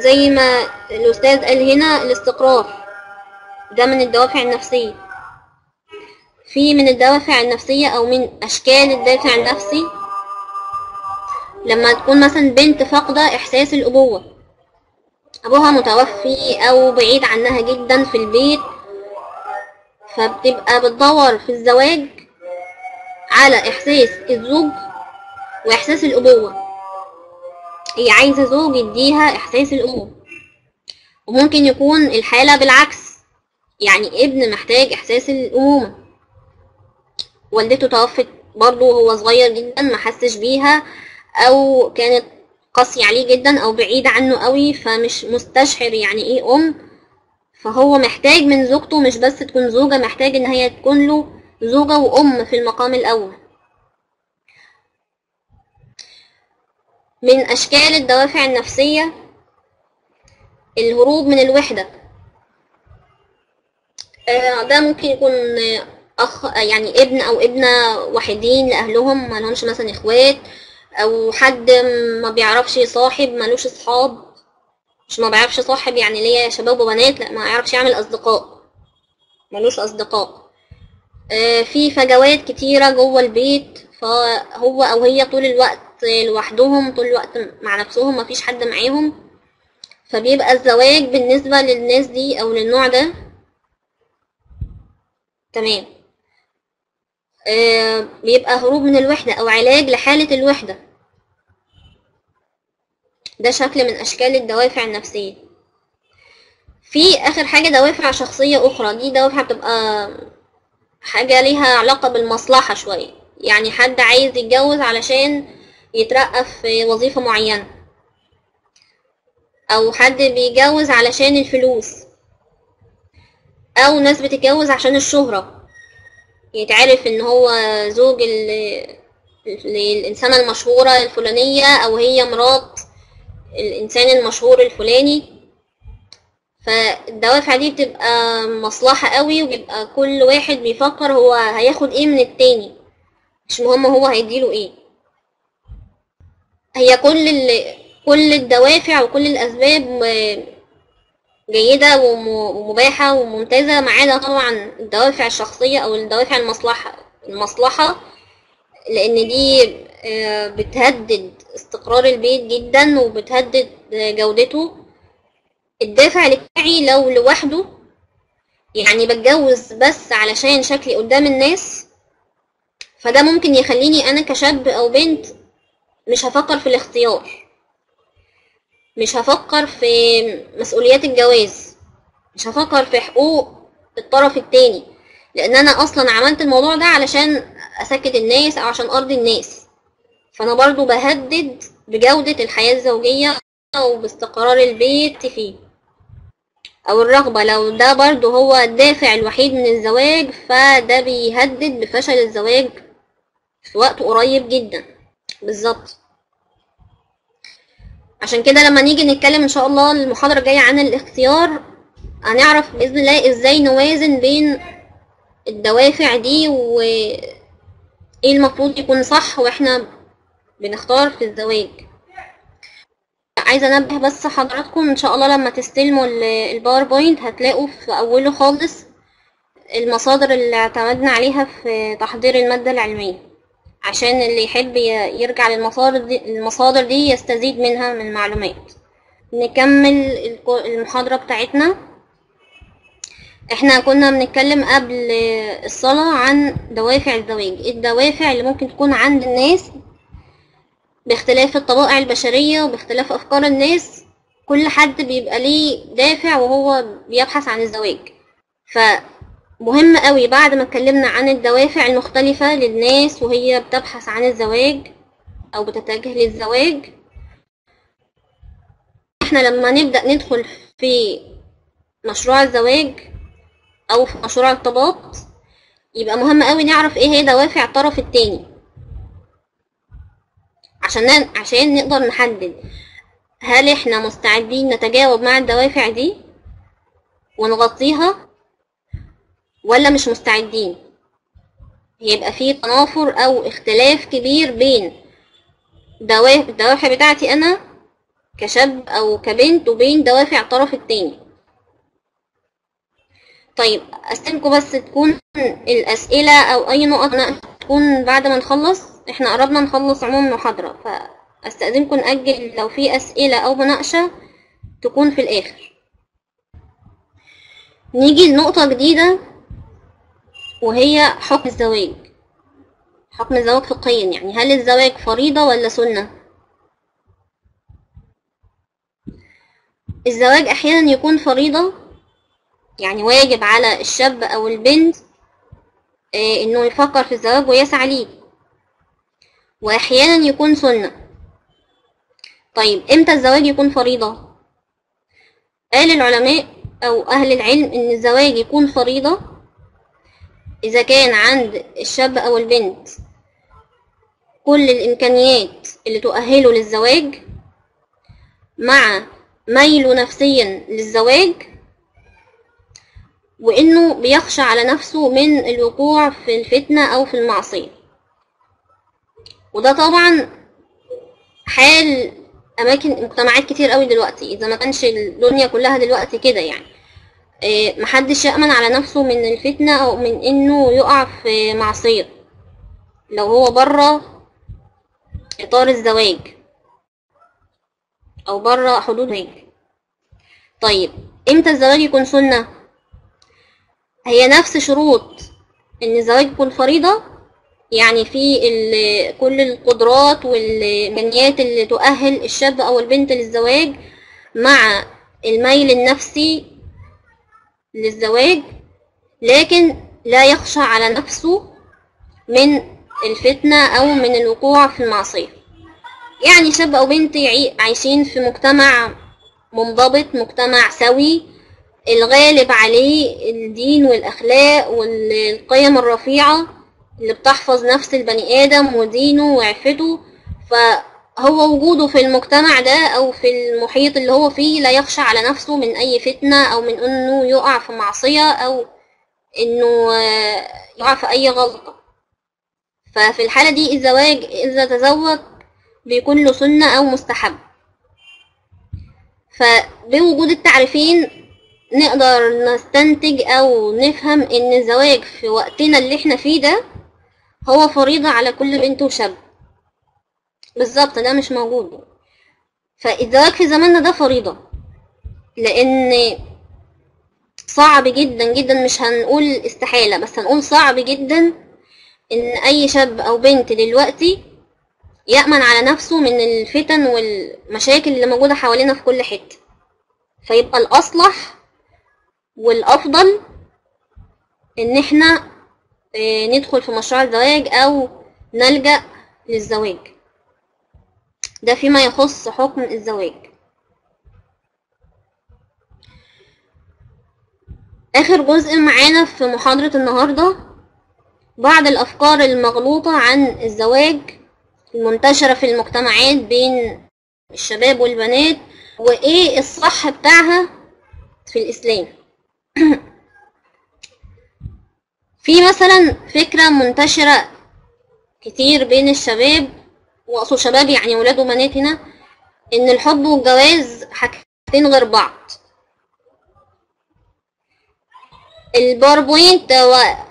[SPEAKER 2] زي ما الأستاذ قال هنا الاستقرار. ده من الدوافع النفسية. في من الدوافع النفسية أو من أشكال الدافع النفسي لما تكون مثلا بنت فاقدة إحساس الأبوة. أبوها متوفي أو بعيد عنها جدا في البيت فبتبقى بتدور في الزواج على إحساس الزوج وإحساس الأبوة. هي عايزة زوج يديها إحساس الأبوة. وممكن يكون الحالة بالعكس يعني ابن محتاج إحساس الأمومة. والدته توفت برضه وهو صغير جدا ما حسش بيها أو كانت قاسية عليه جدا أو بعيدة عنه قوي فمش مستشعر يعني إيه أم. فهو محتاج من زوجته مش بس تكون زوجة محتاج إن هي تكون له زوجة وأم في المقام الأول. من أشكال الدوافع النفسية الهروب من الوحدة. ده ممكن يكون أخ يعني ابن أو ابنة وحيدين لأهلهم مالهمش مثلا إخوات أو حد ما بيعرفش يصاحب ملوش أصحاب مش ما بيعرفش يصاحب يعني ليا شباب وبنات لأ ما يعرفش يعمل أصدقاء. ملوش أصدقاء. آه، في فجوات كتيرة جوه البيت فهو أو هي طول الوقت لوحدهم طول الوقت مع نفسهم مفيش حد معاهم. فبيبقى الزواج بالنسبة للناس دي أو للنوع ده تمام. آه بيبقى هروب من الوحدة أو علاج لحالة الوحدة. ده شكل من أشكال الدوافع النفسية. في آخر حاجة دوافع شخصية أخرى. دي دوافع بتبقى حاجة ليها علاقة بالمصلحة شوية. يعني حد عايز يتجوز علشان يترقى في وظيفة معينة. أو حد بيتجوز علشان الفلوس. أو ناس بتتجوز عشان الشهرة. يتعرف إن هو زوج ال- للإنسانة المشهورة الفلانية أو هي مرات الإنسان المشهور الفلاني. فالدوافع دي بتبقى مصلحة قوي وبيبقى كل واحد بيفكر هو هياخد إيه من التاني. مش مهم هو هيديله إيه. هي كل ال... كل الدوافع وكل الأسباب م- جيدة وم- ومباحة وممتازة ما عدا طبعا الدوافع الشخصية أو الدوافع المصلحة المصلحة لأن دي آه، بتهدد استقرار البيت جدا وبتهدد جودته. الدافع الاجتماعي لو لوحده يعني بتجوز بس علشان شكلي قدام الناس فده ممكن يخليني أنا كشاب أو بنت مش هفكر في الاختيار. مش هفكر في مسؤوليات الجواز مش هفكر في حقوق الطرف التاني لأن أنا أصلا عملت الموضوع ده علشان أسكت الناس أو عشان أرضي الناس. فأنا برضو بهدد بجودة الحياة الزوجية أو باستقرار البيت فيه. أو الرغبة لو ده برضو هو الدافع الوحيد من الزواج فده بيهدد بفشل الزواج في وقت قريب جدا. بالظبط. عشان كده لما نيجي نتكلم إن شاء الله المحاضرة الجاية عن الاختيار هنعرف بإذن الله إزاي نوازن بين الدوافع دي وايه المفروض يكون صح وإحنا بنختار في الزواج. عايزة أنبه بس حضراتكم إن شاء الله لما تستلموا ال- الباوربوينت هتلاقوا في أوله خالص المصادر اللي اعتمدنا عليها في تحضير المادة العلمية. عشان اللي يحب يرجع للمصادر دي المصادر دي يستزيد منها من المعلومات. نكمل المحاضرة بتاعتنا. إحنا كنا بنتكلم قبل الصلاة عن دوافع الزواج. إيه الدوافع اللي ممكن تكون عند الناس؟ باختلاف الطبائع البشرية وباختلاف أفكار الناس كل حد بيبقى ليه دافع وهو بيبحث عن الزواج. فمهم قوي. بعد ما اتكلمنا عن الدوافع المختلفة للناس وهي بتبحث عن الزواج أو بتتجه للزواج إحنا لما نبدأ ندخل في مشروع الزواج أو في مشروع الارتباط يبقى مهم قوي نعرف إيه هي دوافع الطرف التاني. عشان عشان نقدر نحدد هل إحنا مستعدين نتجاوب مع الدوافع دي ونغطيها ولا مش مستعدين. يبقى في تنافر أو اختلاف كبير بين دوافع الدوافع بتاعتي أنا كشاب أو كبنت وبين دوافع الطرف التاني. طيب استلمكم بس تكون الأسئلة أو أي نقط تكون بعد ما نخلص. إحنا قربنا نخلص عموم المحاضره فأستأذنكم نأجل لو في أسئلة أو مناقشة تكون في الآخر. نيجي لنقطة جديدة. وهي حكم الزواج. حكم الزواج فقهيا يعني هل الزواج فريضة ولا سنة؟ الزواج أحيانا يكون فريضة يعني واجب على الشاب أو البنت آه، إنه يفكر في الزواج ويسعى ليه. واحيانا يكون سنة. طيب إمتى الزواج يكون فريضة؟ قال العلماء أو أهل العلم إن الزواج يكون فريضة إذا كان عند الشاب أو البنت كل الإمكانيات اللي تؤهله للزواج مع ميله نفسيا للزواج وإنه بيخشى على نفسه من الوقوع في الفتنة أو في المعصية. وده طبعا حال أماكن مجتمعات كتير قوي دلوقتي إذا ما كانش الدنيا كلها دلوقتي كده يعني. محدش يأمن على نفسه من الفتنة أو من إنه يقع في معصية لو هو بره إطار الزواج أو بره حدود الزواج طيب إمتى الزواج يكون سنة؟ هي نفس شروط إن الزواج يكون فريضة يعني في كل القدرات والإمكانيات اللي تؤهل الشاب أو البنت للزواج مع الميل النفسي للزواج لكن لا يخشى على نفسه من الفتنة أو من الوقوع في المعصية. يعني شاب أو بنت عايشين في مجتمع منضبط مجتمع سوي الغالب عليه الدين والأخلاق والقيم الرفيعة اللي بتحفظ نفس البني آدم ودينه وعفته. فهو وجوده في المجتمع ده أو في المحيط اللي هو فيه لا يخشى على نفسه من أي فتنة أو من إنه يقع في معصية أو إنه آه، يقع في أي غلطة. ففي الحالة دي الزواج إذا تزوج بيكون له سنة أو مستحب. فبوجود التعريفين نقدر نستنتج أو نفهم إن الزواج في وقتنا اللي إحنا فيه ده هو فريضة على كل بنت وشاب. بالظبط ده مش موجود. فالزواج في زماننا ده فريضة لأن صعب جدا جدا مش هنقول استحالة بس هنقول صعب جدا إن أي شاب أو بنت دلوقتي يأمن على نفسه من الفتن والمشاكل اللي موجودة حوالينا في كل حتة. فيبقى الأصلح والأفضل إن إحنا آه، ندخل في مشروع الزواج أو نلجأ للزواج. ده فيما يخص حكم الزواج. آخر جزء معانا في محاضرة النهاردة بعض الأفكار المغلوطة عن الزواج المنتشرة في المجتمعات بين الشباب والبنات وإيه الصح بتاعها في الإسلام. في مثلا فكرة منتشرة كتير بين الشباب وأقصد شباب يعني ولاد وبنات هنا إن الحب والجواز حاجتين غير بعض. الباوربوينت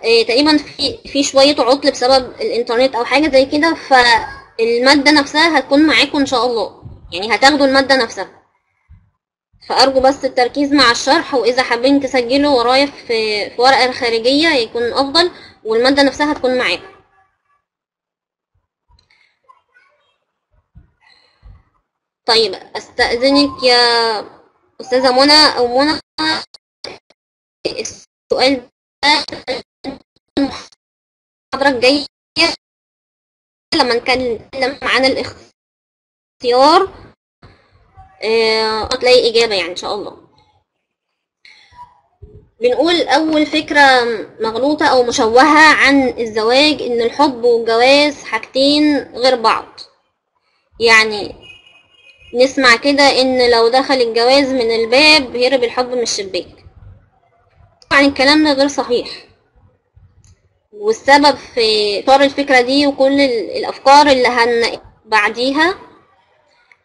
[SPEAKER 2] إيه، تقريبا في في شوية عطل بسبب الإنترنت أو حاجة زي كده فالمادة نفسها هتكون معاكم إن شاء الله. يعني هتاخدوا المادة نفسها. فأرجو بس التركيز مع الشرح وإذا حابين تسجلوا ورايا في ورقة خارجية يكون أفضل والمادة نفسها هتكون معاكم. طيب أستأذنك يا أستاذة منى أو منى. السؤال ده المحاضرة الجاية لما نتكلم عن الاختيار آه، هتلاقي إجابة يعني إن شاء الله. بنقول أول فكرة مغلوطة أو مشوهة عن الزواج إن الحب والجواز حاجتين غير بعض. يعني نسمع كده إن لو دخل الجواز من الباب هرب الحب من الشباك. طبعا الكلام ده غير صحيح. والسبب في إطار الفكرة دي وكل ال- الأفكار اللي هن بعديها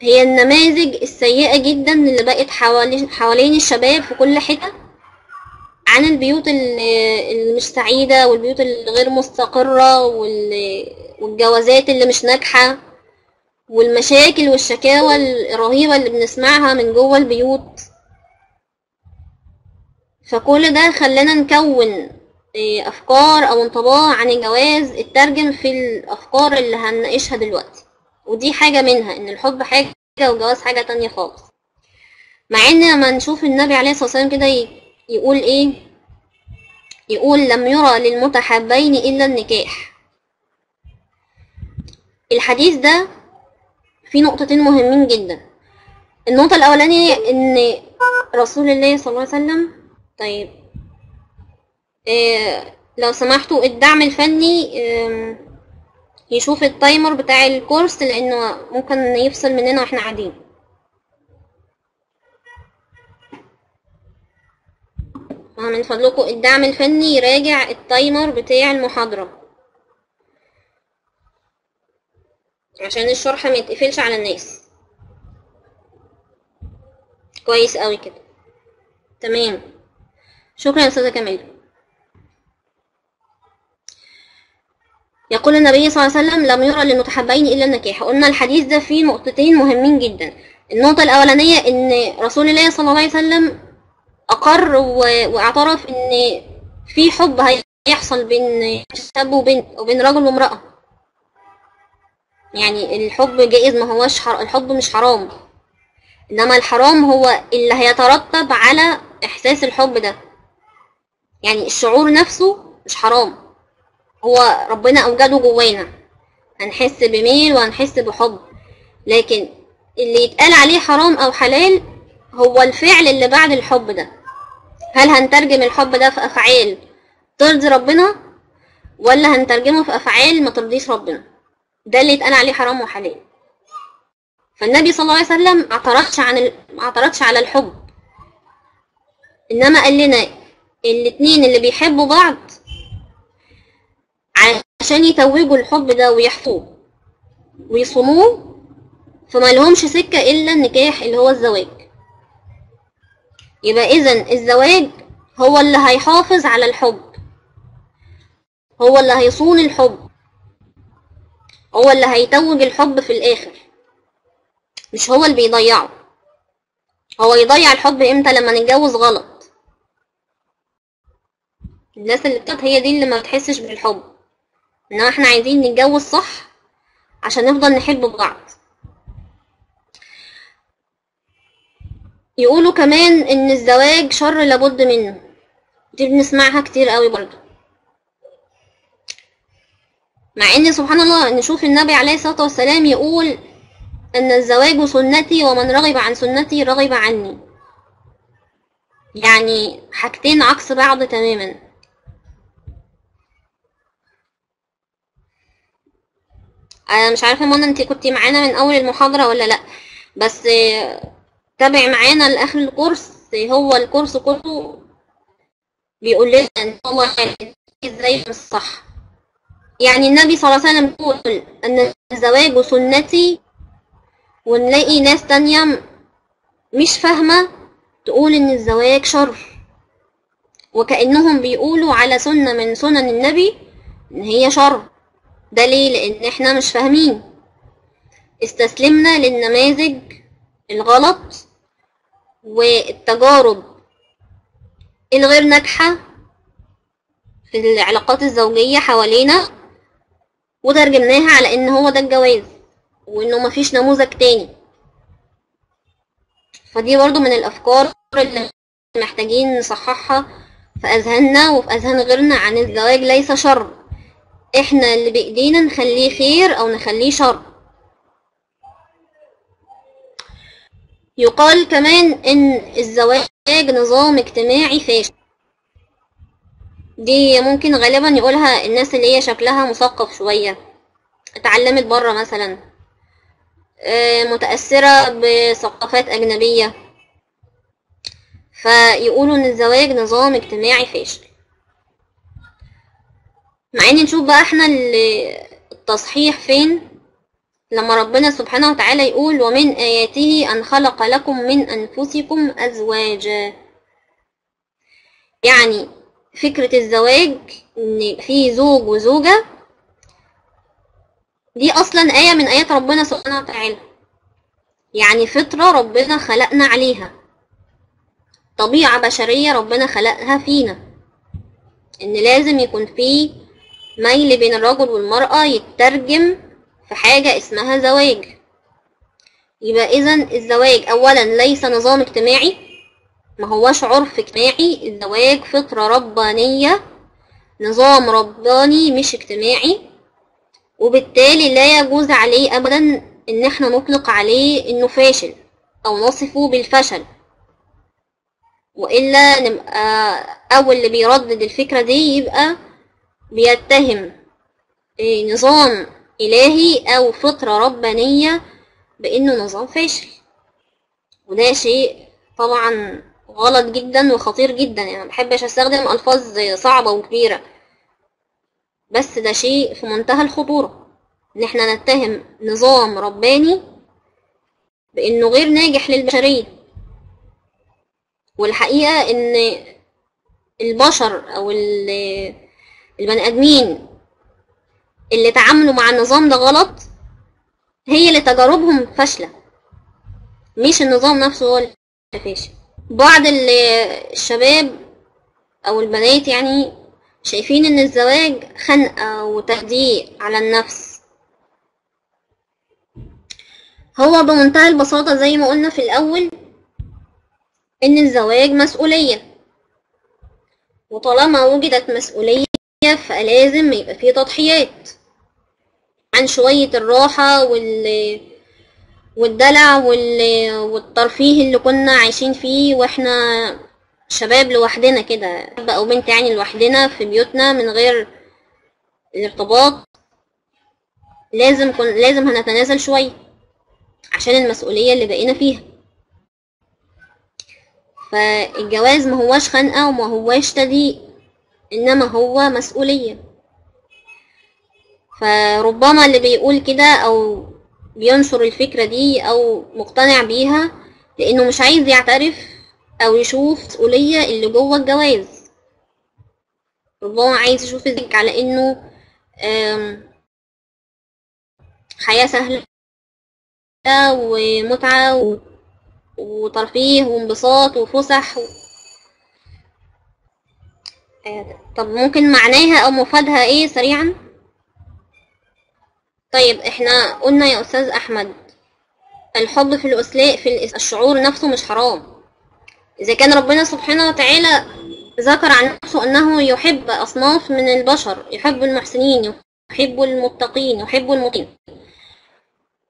[SPEAKER 2] هي النماذج السيئة جدا اللي بقت حوالي حوالين الشباب في كل حتة عن البيوت ال- اللي مش سعيدة والبيوت الغير مستقرة وال- والجوازات اللي مش ناجحة. والمشاكل والشكاوى الرهيبة اللي بنسمعها من جوه البيوت. فكل ده خلانا نكون إيه، أفكار أو انطباع عن الجواز اترجم في الأفكار اللي هنناقشها دلوقتي. ودي حاجة منها إن الحب حاجة والجواز حاجة تانية خالص. مع إن لما نشوف النبي عليه الصلاة والسلام كده يقول إيه؟ يقول لم يرى للمتحابين إلا النكاح. الحديث ده فيه نقطتين مهمين جدا. النقطة الأولانية إن رسول الله صلى الله عليه وسلم طيب إيه لو سمحتوا الدعم الفني إيه يشوف ال timer بتاع الكورس لأنه ممكن يفصل مننا وإحنا قاعدين. من فضلكم الدعم الفني يراجع ال timer بتاع المحاضرة. عشان الشرح ما يتقفلش على الناس. كويس قوي كده. تمام. شكرا يا أستاذة كمال. يقول النبي صلى الله عليه وسلم لم يرى للمتحبين إلا النكاح. قلنا الحديث ده فيه نقطتين مهمين جدا. النقطة الأولانية إن رسول الله صلى الله عليه وسلم أقر واعترف إن في حب هيحصل بين شاب وبنت أو بين رجل وامرأة. يعني الحب جائز ما هوش حر... الحب مش حرام. إنما الحرام هو اللي هيترتب على إحساس الحب ده. يعني الشعور نفسه مش حرام. هو ربنا أوجده جوانا. هنحس بميل وهنحس بحب. لكن اللي يتقال عليه حرام أو حلال هو الفعل اللي بعد الحب ده. هل هنترجم الحب ده في أفعال ترضي ربنا ولا هنترجمه في أفعال ما ترضيش ربنا؟ ده اللي يتقال عليه حرام وحلال. فالنبي صلى الله عليه وسلم ما اعترضش عن ال... ما اعترضش على الحب. إنما قال لنا الاتنين اللي بيحبوا بعض عشان يتوجوا الحب ده ويحفوه ويصوموه فما لهمش سكة إلا النكاح اللي هو الزواج. يبقى إذا الزواج هو اللي هيحافظ على الحب. هو اللي هيصون الحب. هو اللي هيتوج الحب في الآخر. مش هو اللي بيضيعه. هو يضيع الحب إمتى؟ لما نتجوز غلط. الناس اللي بتقعد هي دي اللي ما بتحسش بالحب. إنما إحنا عايزين نتجوز صح عشان نفضل نحب بعض. يقولوا كمان إن الزواج شر لابد منه. دي بنسمعها كتير قوي برضو. مع إن سبحان الله نشوف النبي عليه الصلاة والسلام يقول إن الزواج سنتي ومن رغب عن سنتي رغب عني. يعني حاجتين عكس بعض تماما. أنا مش عارفة منى انت كنتي معانا من أول المحاضرة ولا لأ بس تابع معانا لآخر الكورس هو الكورس كله بيقول لنا إن هو إزاي مش صح يعني النبي صلى الله عليه وسلم يقول أن الزواج سنتي ونلاقي ناس تانية مش فاهمة تقول إن الزواج شر. وكأنهم بيقولوا على سنة من سنن النبي إن هي شر. ده ليه؟ لأن إحنا مش فاهمين. استسلمنا للنماذج الغلط والتجارب الغير ناجحة في العلاقات الزوجية حوالينا وترجمناها على إن هو ده الجواز وإنه مفيش نموذج تاني. فدي برضو من الأفكار اللي محتاجين نصححها في أذهاننا وفي أذهان غيرنا عن الزواج ليس شر. إحنا اللي بإيدينا نخليه خير أو نخليه شر. يقال كمان إن الزواج نظام اجتماعي فاشل. دي ممكن غالبا يقولها الناس اللي هي شكلها مثقف شوية. اتعلمت برا مثلا. آه، متأثرة بثقافات أجنبية. فيقولوا إن الزواج نظام اجتماعي فاشل. مع إن نشوف بقى إحنا ال- التصحيح فين لما ربنا سبحانه وتعالى يقول ومن آياته أن خلق لكم من أنفسكم أزواجا. يعني فكرة الزواج إن في زوج وزوجة دي أصلا آية من آيات ربنا سبحانه وتعالى. يعني فطرة ربنا خلقنا عليها. طبيعة بشرية ربنا خلقها فينا. إن لازم يكون في ميل بين الرجل والمرأة يترجم في حاجة اسمها زواج. يبقى إذا الزواج أولا ليس نظام اجتماعي ما هوش عرف اجتماعي الزواج فطرة ربانية نظام رباني مش اجتماعي. وبالتالي لا يجوز عليه أبدا إن إحنا نطلق عليه إنه فاشل أو نصفه بالفشل. وإلا نبقى أول اللي بيردد الفكرة دي يبقى بيتهم نظام إلهي أو فطرة ربانية بإنه نظام فاشل. وده شيء طبعا غلط جدا وخطير جدا. يعني مبحبش أستخدم ألفاظ صعبة وكبيرة. بس ده شيء في منتهى الخطورة. إن إحنا نتهم نظام رباني بإنه غير ناجح للبشرية. والحقيقة إن البشر ال- البني آدمين اللي تعاملوا مع النظام ده غلط هي اللي تجاربهم فاشلة. مش النظام نفسه هو اللي فاشل. بعض ال- الشباب أو البنات يعني شايفين إن الزواج خنقة وتهديء على النفس. هو بمنتهى البساطة زي ما قلنا في الأول إن الزواج مسؤولية. وطالما وجدت مسؤولية فلازم يبقى فيه تضحيات عن شوية الراحة وال والدلع وال... والترفيه اللي كنا عايشين فيه وإحنا شباب لوحدنا كده. أب أو بنت يعني لوحدنا في بيوتنا من غير الارتباط لازم كن... لازم هنتنازل شوية عشان المسؤولية اللي بقينا فيها. فالجواز ما هواش خنقة وما هواش تضييق إنما هو مسؤولية. فربما اللي بيقول كده أو بينشر الفكرة دي أو مقتنع بيها لأنه مش عايز يعترف أو يشوف مسؤولية اللي جوه الجواز. ربما عايز يشوف الزوج على إنه حياة سهلة ومتعة وترفيه وانبساط وفسح و... آه، طب ممكن معناها أو مفادها إيه سريعا؟ طيب إحنا قلنا يا أستاذ أحمد الحب في الأسلاء في الشعور نفسه مش حرام. إذا كان ربنا سبحانه وتعالى ذكر عن نفسه أنه يحب أصناف من البشر يحب المحسنين يحب المتقين يحب المطين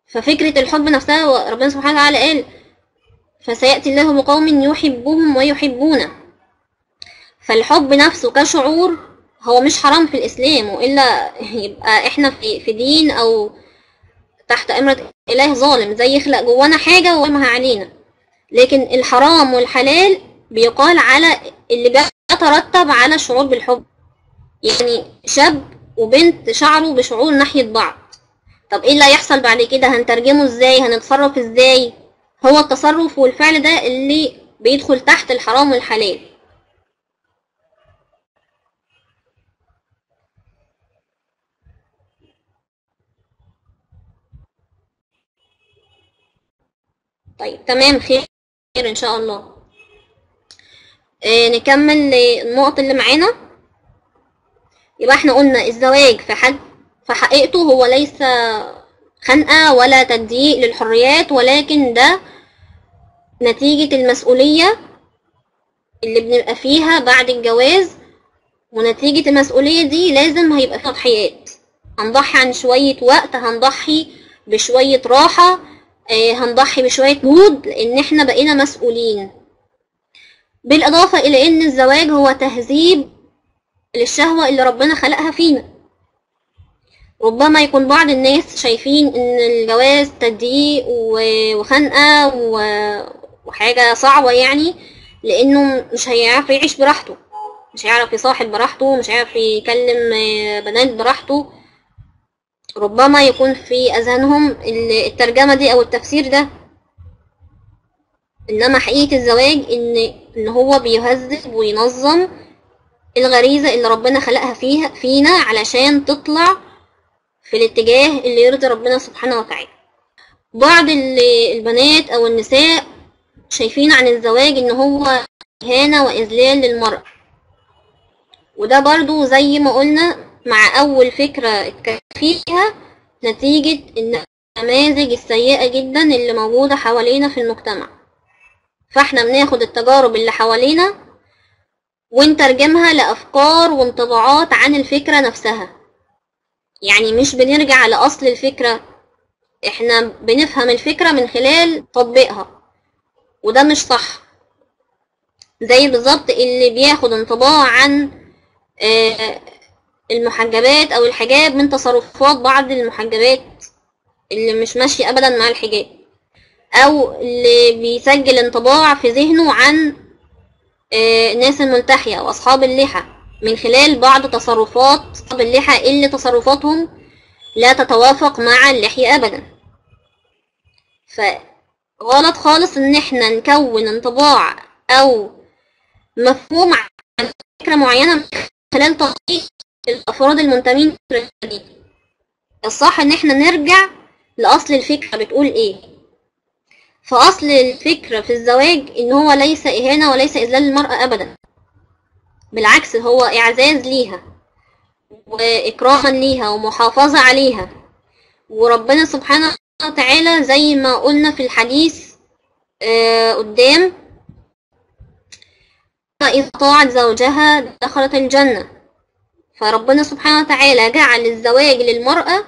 [SPEAKER 2] ففكرة الحب نفسها ربنا سبحانه وتعالى قال فسيأتي الله بقوم يحبهم ويحبونه فالحب نفسه كشعور هو مش حرام في الإسلام وإلا يبقى إحنا في, في دين أو تحت أمرة إله ظالم زي يخلق جوانا حاجة ويرمها علينا. لكن الحرام والحلال بيقال على اللي بيترتب على الشعور بالحب يعني شاب وبنت شعروا بشعور ناحية بعض. طب إيه اللي هيحصل بعد كده؟ هنترجمه إزاي؟ هنتصرف إزاي؟ هو التصرف والفعل ده اللي بيدخل تحت الحرام والحلال. طيب تمام خير إن شاء الله. آه نكمل النقط اللي معانا. يبقى إحنا قلنا الزواج في حد في حقيقته هو ليس خنقة ولا تضييق للحريات ولكن ده نتيجة المسؤولية اللي بنبقى فيها بعد الجواز. ونتيجة المسؤولية دي لازم هيبقى فيها تضحيات هنضحي عن شوية وقت هنضحي بشوية راحة هنضحي بشوية جهود لأن إحنا بقينا مسؤولين. بالإضافة إلى أن الزواج هو تهذيب للشهوة اللي ربنا خلقها فينا. ربما يكون بعض الناس شايفين إن الجواز تضييق وخنقة وحاجة صعبة يعني لأنه مش هيعرف يعيش براحته. مش هيعرف يصاحب براحته مش هيعرف يكلم آه، بنات براحته. ربما يكون في اذهانهم ال- الترجمة دي أو التفسير ده. إنما حقيقة الزواج ان إن هو بيهذب وينظم الغريزة اللي ربنا خلقها فيها فينا علشان تطلع في الاتجاه اللي يرضي ربنا سبحانه وتعالى. بعض ال- البنات أو النساء شايفين عن الزواج إن هو إهانة وإذلال للمرأة. وده برضو زي ما قلنا مع أول فكرة اتكلمنا فيها نتيجة النماذج السيئة جدا اللي موجودة حوالينا في المجتمع. فإحنا بناخد التجارب اللي حوالينا ونترجمها لأفكار وانطباعات عن الفكرة نفسها. يعني مش بنرجع لأصل الفكرة إحنا بنفهم الفكرة من خلال تطبيقها وده مش صح. زي بالظبط اللي بياخد انطباع عن آه، المحجبات أو الحجاب من تصرفات بعض المحجبات اللي مش ماشية ابدا مع الحجاب أو اللي بيسجل انطباع في ذهنه عن آه، الناس الملتحية واصحاب اللحى من خلال بعض تصرفات أصحاب اللحى اللي تصرفاتهم لا تتوافق مع اللحية ابدا. فغلط خالص إن إحنا نكون انطباع أو مفهوم عن فكرة معينة من خلال تطبيق الأفراد المنتمين للفكرة دي الصح إن إحنا نرجع لأصل الفكرة. بتقول إيه؟ فأصل الفكرة في الزواج إن هو ليس إهانة وليس إذلال للمرأة ابدا. بالعكس هو إعزاز ليها واكراما ليها ومحافظة عليها. وربنا سبحانه وتعالى زي ما قلنا في الحديث آه قدام إذا طاعت زوجها دخلت الجنة. فربنا سبحانه وتعالى جعل الزواج للمرأة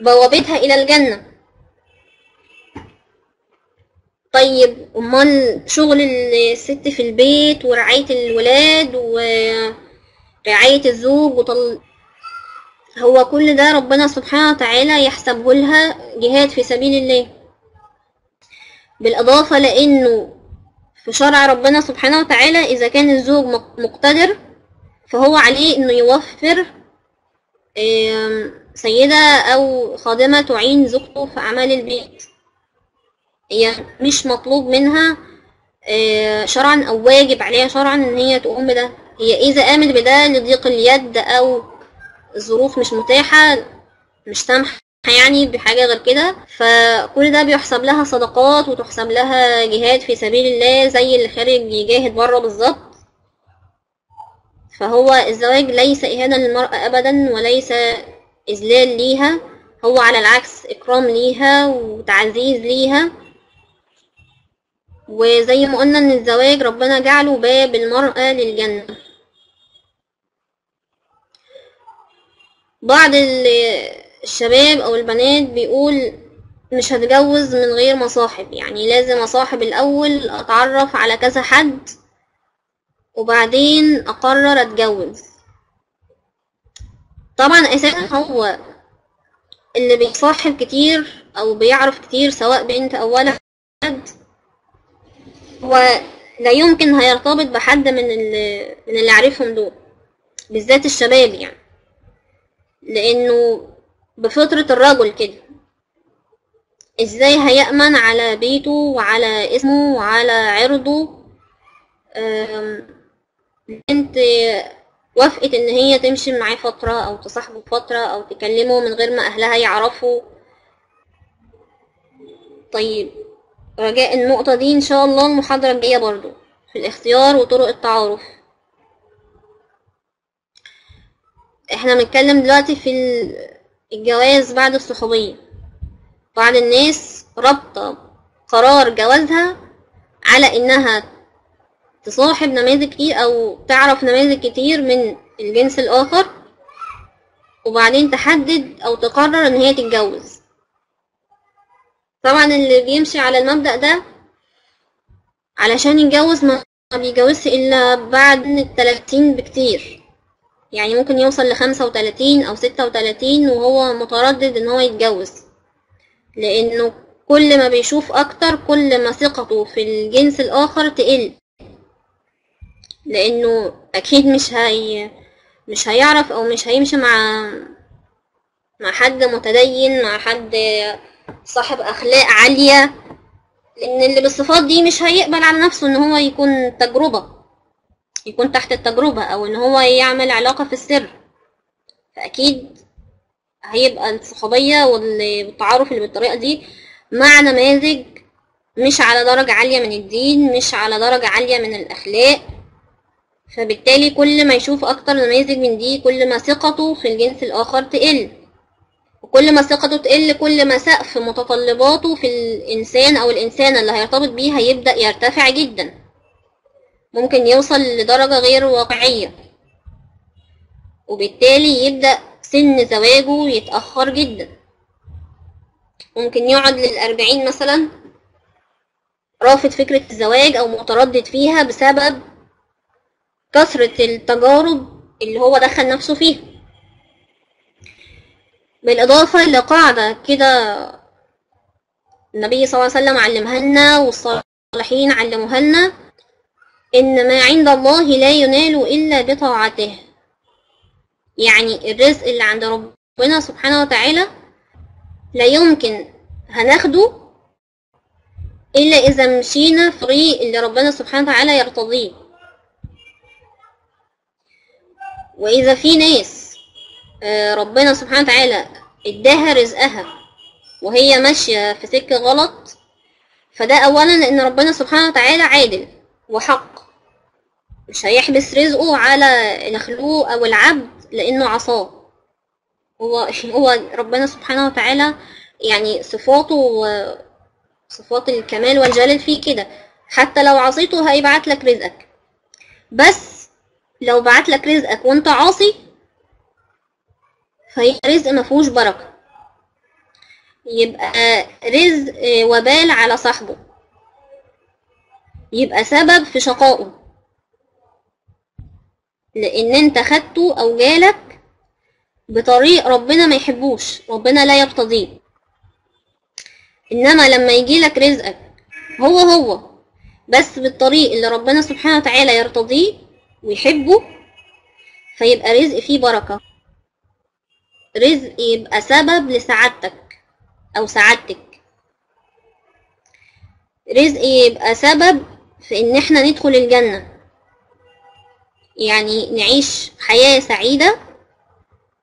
[SPEAKER 2] بوابتها إلى الجنة. طيب أمال شغل الست في البيت ورعاية الولاد ورعاية الزوج وطل... هو كل ده ربنا سبحانه وتعالى يحسبه لها جهاد في سبيل الله. بالإضافة لأنه في شرع ربنا سبحانه وتعالى إذا كان الزوج مق- مقتدر فهو عليه إنه يوفر سيدة أو خادمة تعين زوجته في أعمال البيت. هي مش مطلوب منها آه، شرعا أو واجب عليها شرعا إن هي تقوم بده. هي إذا قامت بده لضيق اليد أو الظروف مش متاحة مش سامحة يعني بحاجة غير كده فكل ده بيحسب لها صدقات وتحسب لها جهاد في سبيل الله زي اللي خارج يجاهد بره بالظبط. فهو الزواج ليس إهانة للمرأة أبدا وليس إذلال ليها هو على العكس إكرام ليها وتعزيز ليها. وزي ما قلنا إن الزواج ربنا جعله باب المرأة للجنة. بعض ال- الشباب أو البنات بيقول مش هتجوز من غير مصاحب يعني لازم أصاحب الأول أتعرف على كذا حد وبعدين أقرر أتجوز. طبعا أساسا هو اللي بيصاحب كتير أو بيعرف كتير سواء بنت أو ولد. هو لا يمكن هيرتبط بحد من اللي من اللي عارفهم دول بالذات الشباب يعني. لأنه بفطرة الرجل كده. إزاي هيأمن على بيته وعلى اسمه وعلى عرضه؟ أم، بنت وافقت ان هي تمشي معاه فترة أو تصاحبه فترة أو تكلمه من غير ما اهلها يعرفوا. طيب رجاء النقطة دي ان شاء الله المحاضرة الجاية برضو في الاختيار وطرق التعارف. إحنا بنتكلم دلوقتي في ال- الجواز بعد الصحوبية. بعض الناس رابطة قرار جوازها على انها تصاحب نماذج كتير أو تعرف نماذج كتير من الجنس الآخر وبعدين تحدد أو تقرر ان هي تتجوز. طبعا اللي بيمشي على المبدأ ده علشان يتجوز ما بيجوزش إلا بعد التلاتين بكتير. يعني ممكن يوصل لخمسة وتلاتين أو ستة وتلاتين وهو متردد إن هو يتجوز. لأنه كل ما بيشوف أكتر كل ما ثقته في الجنس الآخر تقل. لأنه أكيد مش هي مش هيعرف أو مش هيمشي مع مع حد متدين مع حد صاحب أخلاق عالية لأن اللي بالصفات دي مش هيقبل على نفسه إن هو يكون تجربة يكون تحت التجربة أو إن هو يعمل علاقة في السر. فأكيد هيبقى الصحوبية وال- والتعارف اللي بالطريقة دي مع نماذج مش على درجة عالية من الدين مش على درجة عالية من الأخلاق. فبالتالي كل ما يشوف أكتر نماذج من دي كل ما ثقته في الجنس الآخر تقل. وكل ما ثقته تقل كل ما سقف متطلباته في الإنسان أو الإنسانة اللي هيرتبط بيه هيبدأ يرتفع جدا. ممكن يوصل لدرجة غير واقعية. وبالتالي يبدأ سن زواجه يتأخر جدا. ممكن يقعد للأربعين مثلا رافض فكرة الزواج أو متردد فيها بسبب كثرة التجارب اللي هو دخل نفسه فيها. بالإضافة لقاعدة كده النبي صلى الله عليه وسلم علمها لنا والصالحين علموها لنا إن ما عند الله لا ينال إلا بطاعته. يعني الرزق اللي عند ربنا سبحانه وتعالى لا يمكن هناخده إلا إذا مشينا في اللي ربنا سبحانه وتعالى يرتضيه. وإذا في ناس آه، ربنا سبحانه وتعالى اداها رزقها وهي ماشية في سكة غلط فده أولا لأن ربنا سبحانه وتعالى عادل وحق. مش هيحبس رزقه على المخلوق أو العبد لأنه عصاه. هو هو ربنا سبحانه وتعالى يعني صفاته صفات الكمال والجلال فيه كده. حتى لو عصيته هيبعت لك رزقك. بس لو بعت لك رزقك وأنت عاصي فهي رزق مفهوش بركة. يبقى رزق آه، وبال على صاحبه. يبقى سبب في شقائه. لأن أنت خدته أو جالك بطريق ربنا ما يحبوش ربنا لا يرتضيه. إنما لما يجيلك رزقك هو هو بس بالطريق اللي ربنا سبحانه وتعالى يرتضيه ويحبه فيبقى رزق فيه بركة. رزق يبقى سبب لسعادتك أو سعادتك. رزق يبقى سبب في إن إحنا ندخل الجنة. يعني نعيش حياة سعيدة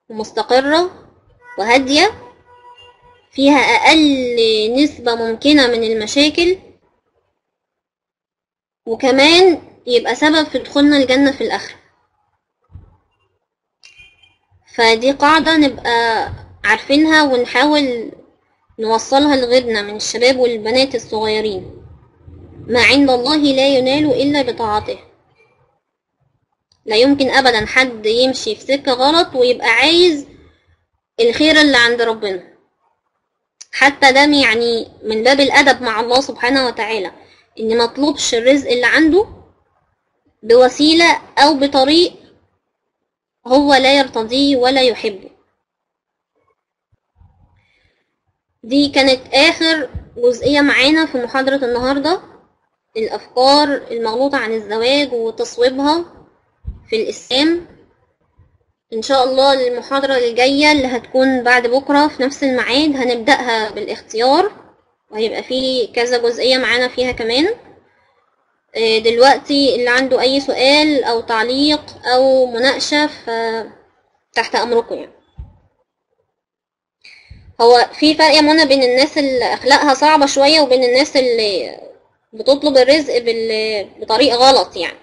[SPEAKER 2] ومستقرة وهادية فيها أقل نسبة ممكنة من المشاكل. وكمان يبقى سبب في دخولنا الجنة في الآخرة. فدي قاعدة نبقى عارفينها ونحاول نوصلها لغيرنا من الشباب والبنات الصغيرين. ما عند الله لا ينال إلا بطاعته. لا يمكن أبدا حد يمشي في سكة غلط ويبقى عايز الخير اللي عند ربنا. حتى ده يعني من باب الأدب مع الله سبحانه وتعالى إن مطلوبش الرزق اللي عنده بوسيلة أو بطريق هو لا يرتضيه ولا يحبه. دي كانت آخر جزئية معانا في محاضرة النهاردة. الأفكار المغلوطة عن الزواج وتصويبها في الإسلام. إن شاء الله المحاضرة الجاية اللي هتكون بعد بكرة في نفس الميعاد هنبدأها بالاختيار وهيبقى فيه كذا جزئية معانا فيها كمان. دلوقتي اللي عنده أي سؤال أو تعليق أو مناقشة فتحت أمركم يعني. هو في فرق يا منى بين الناس اللي أخلاقها صعبة شوية وبين الناس اللي بتطلب الرزق بال- بطريقة غلط يعني.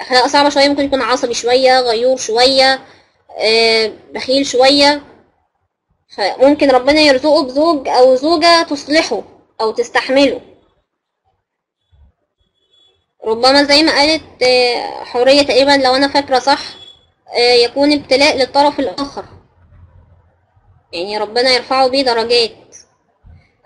[SPEAKER 2] أخلاق صعبة شوية ممكن يكون عصبي شوية غيور شوية آه، بخيل شوية. فممكن ربنا يرزقه بزوج أو زوجة تصلحه أو تستحمله. ربما زي ما قالت آه، حورية تقريبا لو أنا فاكرة صح آه، يكون ابتلاء للطرف الآخر. يعني ربنا يرفعه بيه درجات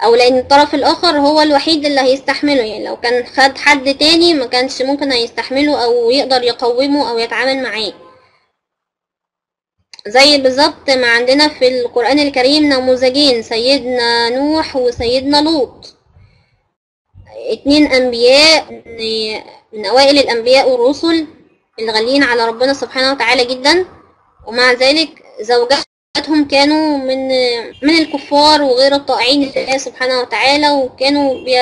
[SPEAKER 2] أو لأن الطرف الآخر هو الوحيد اللي هيستحمله. يعني لو كان خد حد تاني ما كانش ممكن هيستحمله أو يقدر يقومه أو يتعامل معاه. زي بالظبط ما عندنا في القرآن الكريم نموذجين سيدنا نوح وسيدنا لوط. اتنين أنبياء من- أوائل الأنبياء والرسل اللي غاليين على ربنا سبحانه وتعالى جدا. ومع ذلك زوجاتهم كانوا من من الكفار وغير الطائعين لله سبحانه وتعالى وكانوا بي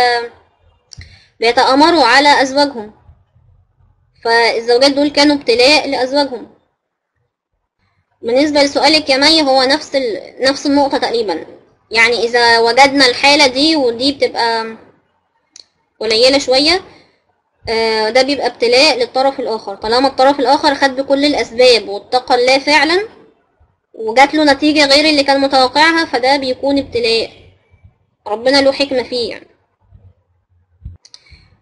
[SPEAKER 2] بيتآمروا على أزواجهم. فالزوجات دول كانوا ابتلاء لأزواجهم. بالنسبة لسؤالك يا مي هو نفس ال... نفس النقطة تقريبا. يعني إذا وجدنا الحالة دي ودي بتبقى قليلة شوية آه، ده بيبقى ابتلاء للطرف الآخر. طالما الطرف الآخر خد بكل الأسباب واتقى الله فعلا وجات له نتيجة غير اللي كان متوقعها فده بيكون ابتلاء. ربنا له حكمة فيه يعني.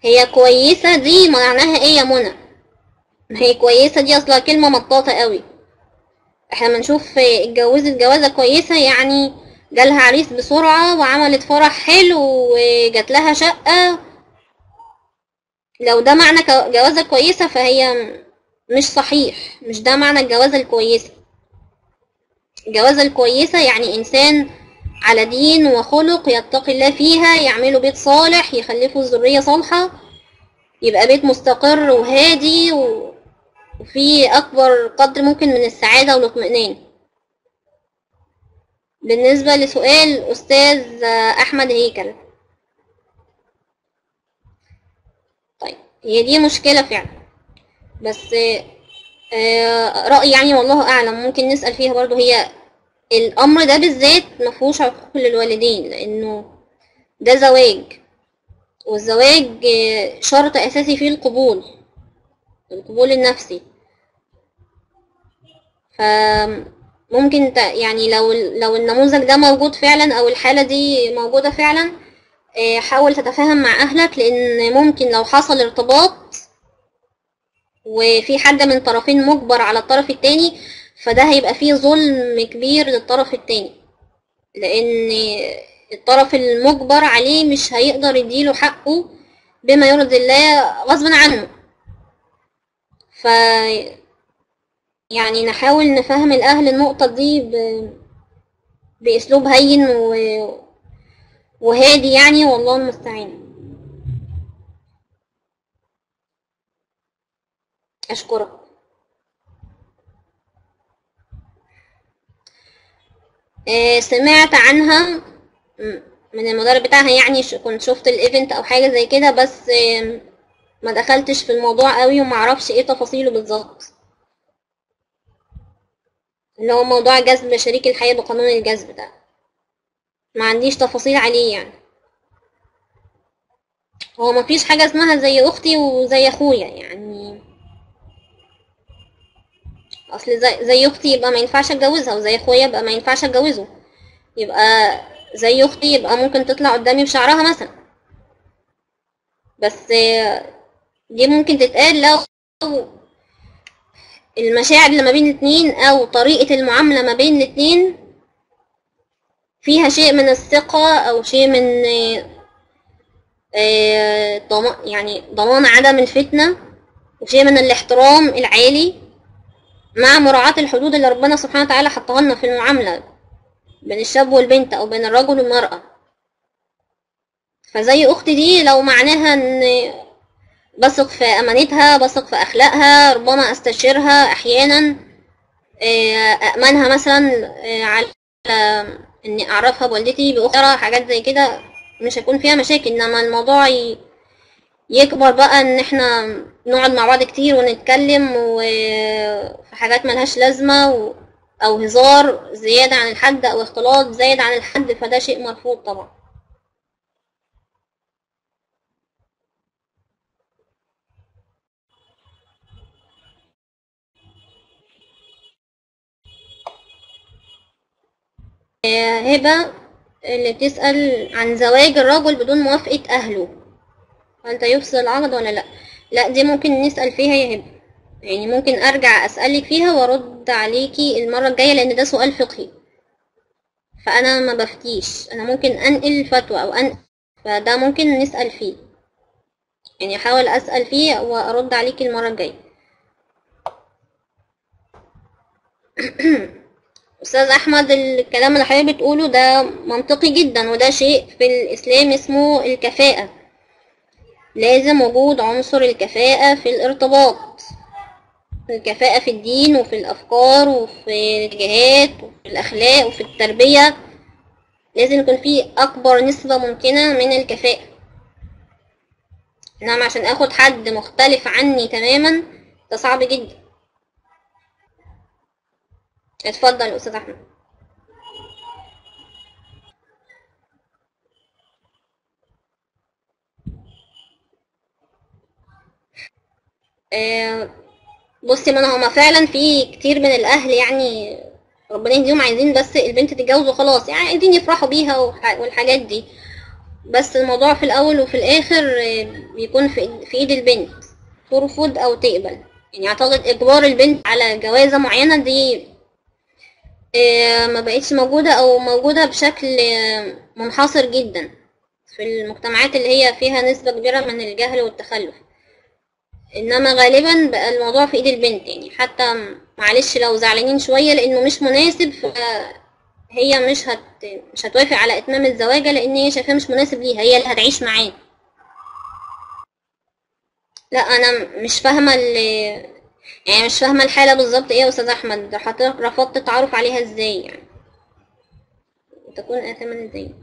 [SPEAKER 2] هي كويسة دي معناها إيه يا منى؟ هي كويسة دي أصلا كلمة مطاطة قوي. إحنا بنشوف اتجوزت جوازة كويسة يعني جالها عريس بسرعة وعملت فرح حلو وجات لها شقة لو ده معنى جوازة كويسة فهي مش صحيح مش ده معنى الجوازة الكويسة الجوازة الكويسة يعني إنسان على دين وخلق يتقي الله فيها يعملوا بيت صالح يخلفوا ذرية صالحة يبقى بيت مستقر وهادي. وفي أكبر قدر ممكن من السعادة والاطمئنان بالنسبة لسؤال أستاذ أحمد هيكل طيب هي دي مشكلة فعلا. بس آه، رأيي يعني والله أعلم ممكن نسأل فيها برضو هي الأمر ده بالذات مفهوش عقوق للوالدين لأنه ده زواج. والزواج آه، شرط أساسي فيه القبول القبول النفسي. فممكن يعني لو لو النموذج ده موجود فعلا أو الحالة دي موجودة فعلا حاول تتفاهم مع أهلك لأن ممكن لو حصل ارتباط وفي حد من طرفين مجبر على الطرف التاني فده هيبقى فيه ظلم كبير للطرف التاني. لأن الطرف المجبر عليه مش هيقدر يديله حقه بما يرضي الله غصبا عنه. ف يعني نحاول نفهم الأهل النقطة دي ب... بأسلوب هين و... وهادي يعني والله المستعان. أشكرك. آه، سمعت عنها. من المدرب بتاعها يعني كنت شفت الايفنت أو حاجة زي كده بس ما دخلتش في الموضوع قوي وما أعرفش إيه تفاصيله بالظبط. اللي هو موضوع جذب شريك الحياة بقانون الجذب ده. ما عنديش تفاصيل عليه يعني. هو ما فيش حاجة اسمها زي أختي وزي أخويا يعني. أصل زي, زي أختي يبقى ما ينفعش أتجوزها وزي أخويا يبقى ما ينفعش أتجوزه. يبقى زي أختي يبقى ممكن تطلع قدامي بشعرها مثلا. بس دي ممكن تتقال لو المشاعر اللي ما بين الاتنين أو طريقة المعاملة ما بين الاتنين فيها شيء من الثقة أو شيء من آه، يعني ضمان عدم الفتنة وشيء من الاحترام العالي مع مراعاة الحدود اللي ربنا سبحانه وتعالى حطها لنا في المعاملة بين الشاب والبنت أو بين الرجل والمرأة. فزي أختي دي لو معناها إن بثق في أمانتها بثق في أخلاقها ربما أستشيرها أحيانا آه، أأمنها مثلا آه، على إني أعرفها بوالدتي بأختها حاجات زي كده مش هيكون فيها مشاكل. إنما الموضوع ي... يكبر بقى إن إحنا نقعد مع بعض كتير ونتكلم وفي حاجات ملهاش لازمة و... أو هزار زيادة عن الحد أو اختلاط زايد عن الحد فده شيء مرفوض طبعا. هبة اللي بتسأل عن زواج الرجل بدون موافقة أهله. هل ده يفسد العقد ولا لأ؟ لأ دي ممكن نسأل فيها يا هبة. يعني ممكن أرجع أسألك فيها وأرد عليكي المرة الجاية لأن ده سؤال فقهي. فأنا ما بفتيش. أنا ممكن أنقل فتوى أو أنقل فده ممكن نسأل فيه. يعني أحاول أسأل فيه وأرد عليكي المرة الجاية. أستاذ أحمد الكلام اللي حضرتك بتقوله ده منطقي جدا وده شيء في الإسلام اسمه الكفاءة. لازم وجود عنصر الكفاءة في الارتباط. الكفاءة في الدين وفي الأفكار وفي الجهات وفي الأخلاق وفي التربية لازم يكون في أكبر نسبة ممكنة من الكفاءة. انما عشان آخد حد مختلف عني تماما ده صعب جدا. اتفضل يا أستاذ أحمد. آه، بصي أنا هما فعلا في كتير من الأهل يعني ربنا يهديهم عايزين بس البنت تتجوز وخلاص يعني عايزين يفرحوا بيها والحاجات دي. بس الموضوع في الأول وفي الآخر آه، بيكون في إيد البنت ترفض أو تقبل. يعني أعتقد إجبار البنت على جوازة معينة دي ما بقتش موجودة أو موجودة بشكل آه، منحصر جدا في المجتمعات اللي هي فيها نسبة كبيرة من الجهل والتخلف. إنما غالبا بقى الموضوع في إيد البنت يعني حتى معلش لو زعلانين شوية لأنه مش مناسب فهي مش هت مش هتوافق على إتمام الزواجة لأن هي شايفاه مش مناسب ليها هي اللي هتعيش معاه. لا أنا مش فاهمة ال يعني مش فاهمة الحالة بالظبط إيه يا أستاذ أحمد. حضرتك رفضت التعرف عليها إزاي يعني؟ تكون آثما إزاي؟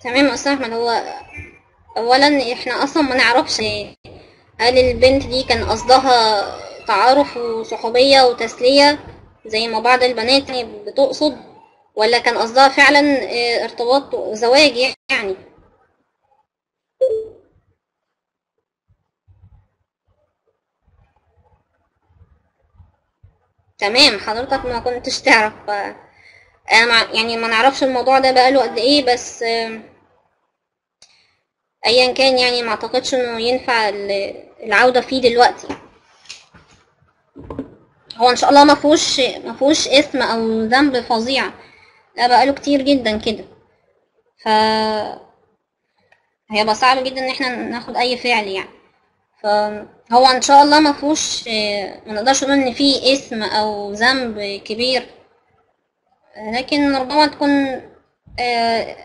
[SPEAKER 2] تمام يا أستاذ أحمد هو اولا إحنا أصلا ما نعرفش هل البنت دي كان قصدها تعارف وصحوبية وتسلية زي ما بعض البنات يعني بتقصد ولا كان قصدها فعلا ارتباط زواج يعني؟ تمام حضرتك ما كنتش تعرف. أنا يعني ما نعرفش الموضوع ده بقاله قد إيه بس ايا كان يعني ما أعتقدش إنه ينفع ال- العودة فيه دلوقتي. هو إن شاء الله ما فيهوش ما فيهوش اسم أو ذنب فظيع. لا بقاله كتير جدا كده. ف هيبقى صعب جدا إن إحنا ناخد أي فعل يعني. فهو إن شاء الله ما فيهوش ما نقدرش نقول إن فيه اسم أو ذنب كبير. لكن ربما تكون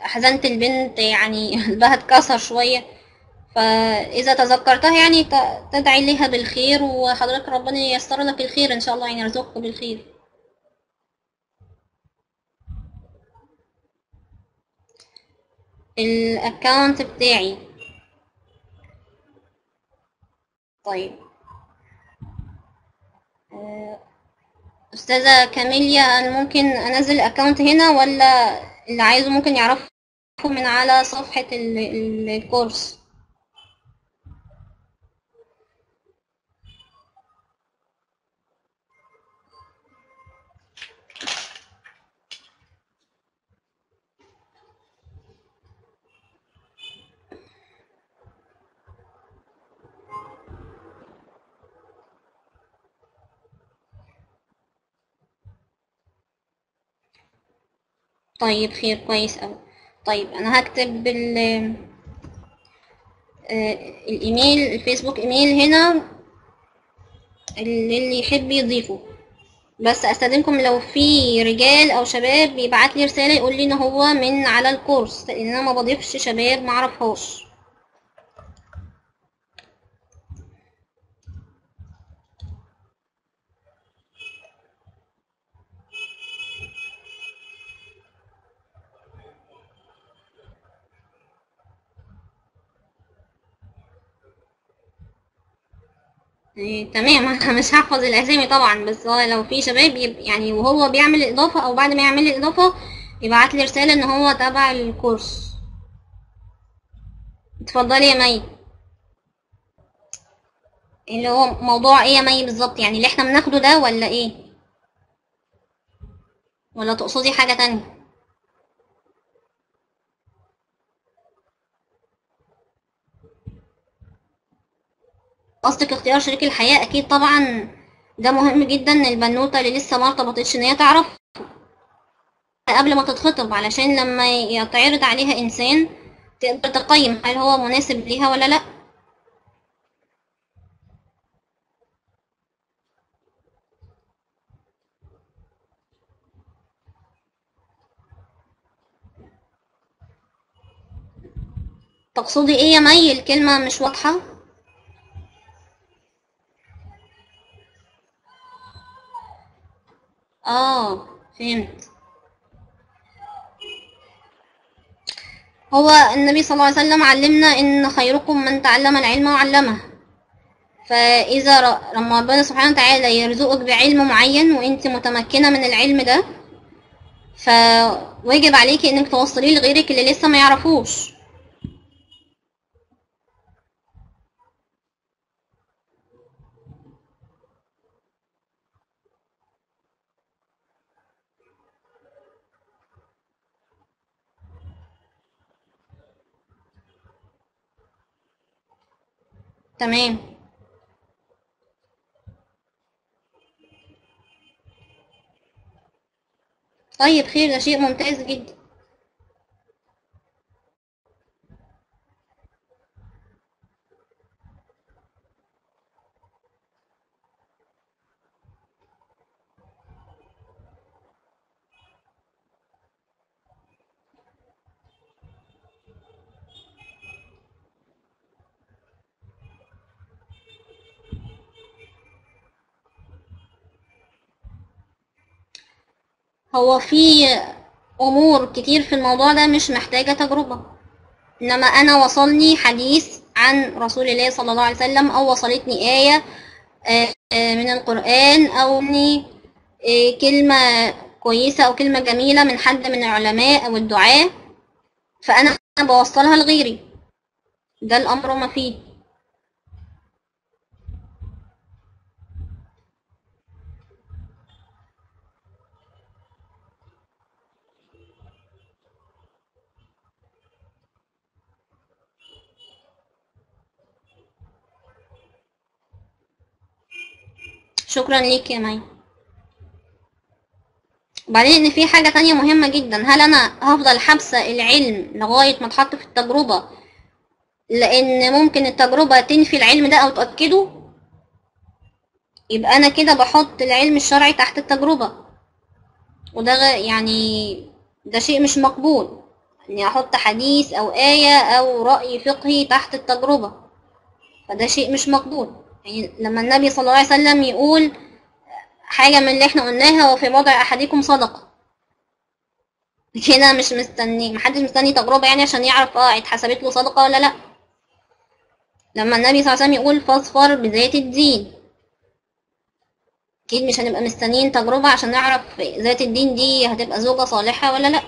[SPEAKER 2] حزنت البنت يعني قلبها اتكسر شوية. فإذا تذكرتها يعني تدعي لها بالخير وحضرتك ربنا ييسر لك الخير إن شاء الله يعني يرزقك بالخير. الأكاونت بتاعي. طيب. آه، أستاذة كاميليا ممكن أنزل الأكاونت هنا ولا اللي عايزه ممكن يعرفه من على صفحة ال- ال- الكورس. طيب خير كويس أوي. طيب أنا هكتب ال آه، الإيميل الفيسبوك إيميل هنا اللي اللي يحب يضيفه. بس أستخدمكم لو في رجال أو شباب يبعت لي رسالة يقول لي إن هو من على الكورس لأن أنا ما بضيفش شباب ما أعرفهاش. إيه تمام أنا مش هحفظ الأسامي طبعا بس هو لو في شباب يعني وهو بيعمل الاضافه أو بعد ما يعمل الاضافه يبعت لي رسالة إن هو تبع الكورس. اتفضلي يا مي. اللي هو موضوع إيه يا مي بالظبط؟ يعني اللي إحنا بناخده ده ولا إيه؟ ولا تقصدي حاجة تانية؟ قصدك اختيار شريك الحياة؟ أكيد طبعا. ده مهم جدا البنوتة اللي لسه ما ارتبطتش إن هي تعرف. قبل ما تتخطب علشان لما يتعرض عليها إنسان تقدر تقيم هل هو مناسب ليها ولا لأ. تقصدي إيه يا مي؟ الكلمة مش واضحة. آه فهمت. هو النبي صلى الله عليه وسلم علمنا إن خيركم من تعلم العلم وعلمه. فإذا لما ربنا سبحانه وتعالى يرزقك بعلم معين وإنت متمكنة من العلم ده فواجب عليكي إنك توصليه لغيرك اللي لسه ما يعرفوش. تمام. طيب خير ده شيء ممتاز جدا. هو في أمور كتير في الموضوع ده مش محتاجة تجربة. إنما أنا وصلني حديث عن رسول الله صلى الله عليه وسلم أو وصلتني آية آه، آه، من القرآن أو إني آه، كلمة كويسة أو كلمة جميلة من حد من العلماء أو الدعاة فأنا بوصلها لغيري. ده الأمر وما فيه. شكرا ليك يا مي. وبعدين إن في حاجة تانية مهمة جدا هل أنا هفضل حابسة العلم لغاية ما اتحط في التجربة؟ لأن ممكن التجربة تنفي العلم ده أو تأكده؟ يبقى أنا كده بحط العلم الشرعي تحت التجربة. وده يعني ده شيء مش مقبول إني أحط حديث أو آية أو رأي فقهي تحت التجربة. فده شيء مش مقبول. يعني لما النبي صلى الله عليه وسلم يقول حاجة من اللي إحنا قلناها وفي وضع أحدكم صدقة كده مش مستني محدش مستني تجربة يعني عشان يعرف آه اتحسبت له صدقة ولا لأ. لما النبي صلى الله عليه وسلم يقول فاصفر بذات الدين. أكيد مش هنبقى مستنيين تجربة عشان نعرف ذات الدين دي هتبقى زوجة صالحة ولا لأ.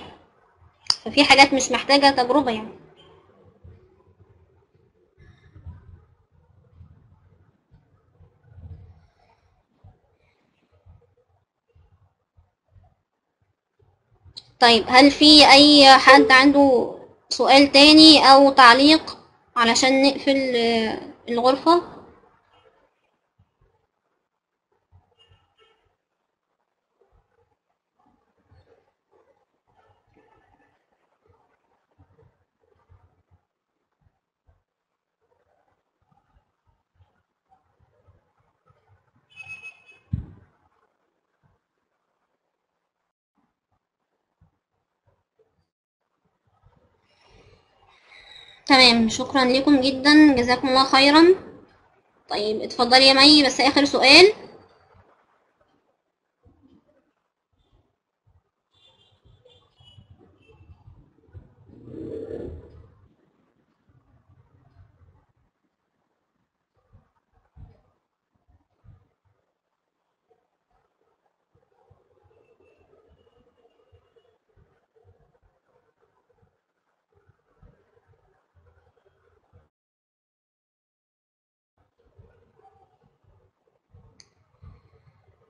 [SPEAKER 2] ففي حاجات مش محتاجة تجربة يعني. طيب هل في أي حد عنده سؤال تاني أو تعليق علشان نقفل آه، الغرفة؟ تمام شكرا لكم جدا جزاكم الله خيرا. طيب اتفضلي يا مي بس آخر سؤال.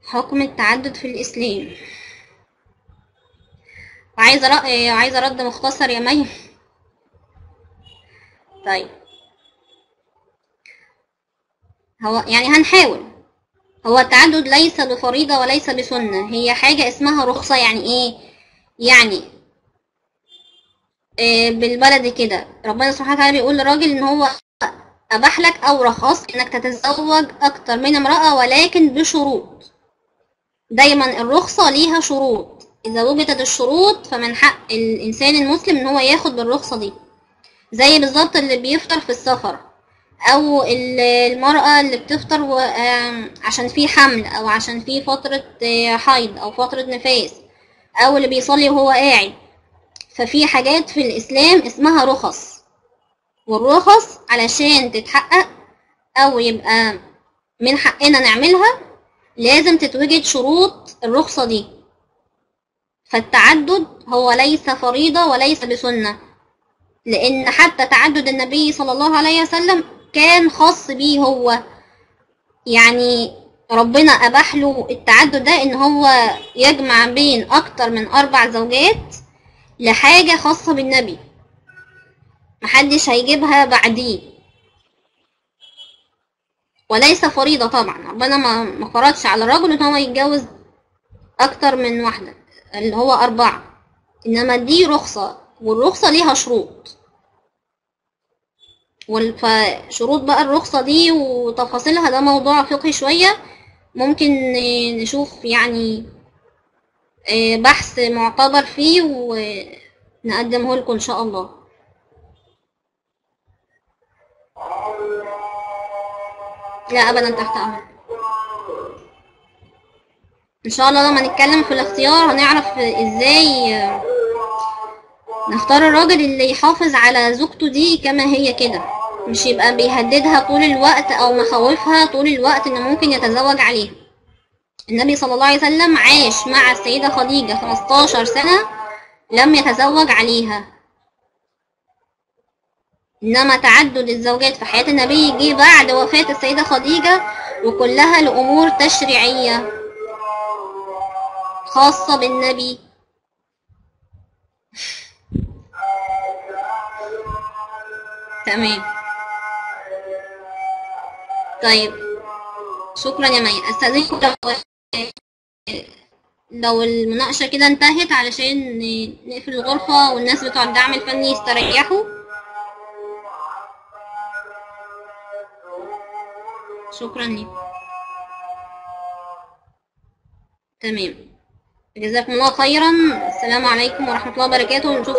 [SPEAKER 2] حكم التعدد في الإسلام. وعايزة رأي عايزة رد مختصر يا مي. طيب. هو يعني هنحاول. هو التعدد ليس بفريضة وليس بسنة. هي حاجة اسمها رخصة يعني إيه؟ يعني إيه بالبلدي كده. ربنا سبحانه وتعالى بيقول للراجل إن هو أباح لك أو رخص أنك تتزوج أكتر من امرأة ولكن بشروط. دايما الرخصة ليها شروط. إذا وجدت الشروط فمن حق الإنسان المسلم إن هو ياخد بالرخصة دي. زي بالظبط اللي بيفطر في السفر أو ال- المرأة اللي بتفطر عشان في حمل أو عشان في فترة آه، حيض أو فترة نفاس أو اللي بيصلي وهو قاعد. ففي حاجات في الإسلام اسمها رخص. والرخص علشان تتحقق أو يبقى من حقنا نعملها لازم تتوجد شروط الرخصة دي. فالتعدد هو ليس فريضة وليس بسنة. لأن حتى تعدد النبي صلى الله عليه وسلم كان خاص بيه هو. يعني ربنا أباح له التعدد ده إن هو يجمع بين أكتر من أربع زوجات لحاجة خاصة بالنبي. محدش هيجيبها بعديه. وليس فريضة طبعا. ربنا ما ما فرضش على الرجل إن هو يتجوز أكتر من واحدة اللي هو أربعة. إنما دي رخصة والرخصة ليها شروط. فشروط بقى الرخصة دي وتفاصيلها ده موضوع فقهي شوية. ممكن نشوف يعني آه، بحث معتبر فيه ونقدمه لكم إن شاء الله. لا ابدا تحت أمر إن شاء الله لما نتكلم في الاختيار هنعرف إزاي نختار الراجل اللي يحافظ على زوجته دي كما هي كده. مش يبقى بيهددها طول الوقت أو مخاوفها طول الوقت إنه ممكن يتزوج عليها. النبي صلى الله عليه وسلم عاش مع السيدة خديجة 15 سنة لم يتزوج عليها. إنما تعدد الزوجات في حياة النبي جه بعد وفاة السيدة خديجة وكلها لأمور تشريعية خاصة بالنبي. تمام. طيب. شكرا يا مي استاذنكم لو لو المناقشة كده انتهت علشان نقفل الغرفة والناس بتوع الدعم الفني يستريحوا. شكرا لكم تمام. جزاكم الله خيرا. السلام عليكم ورحمة الله وبركاته. ونشوف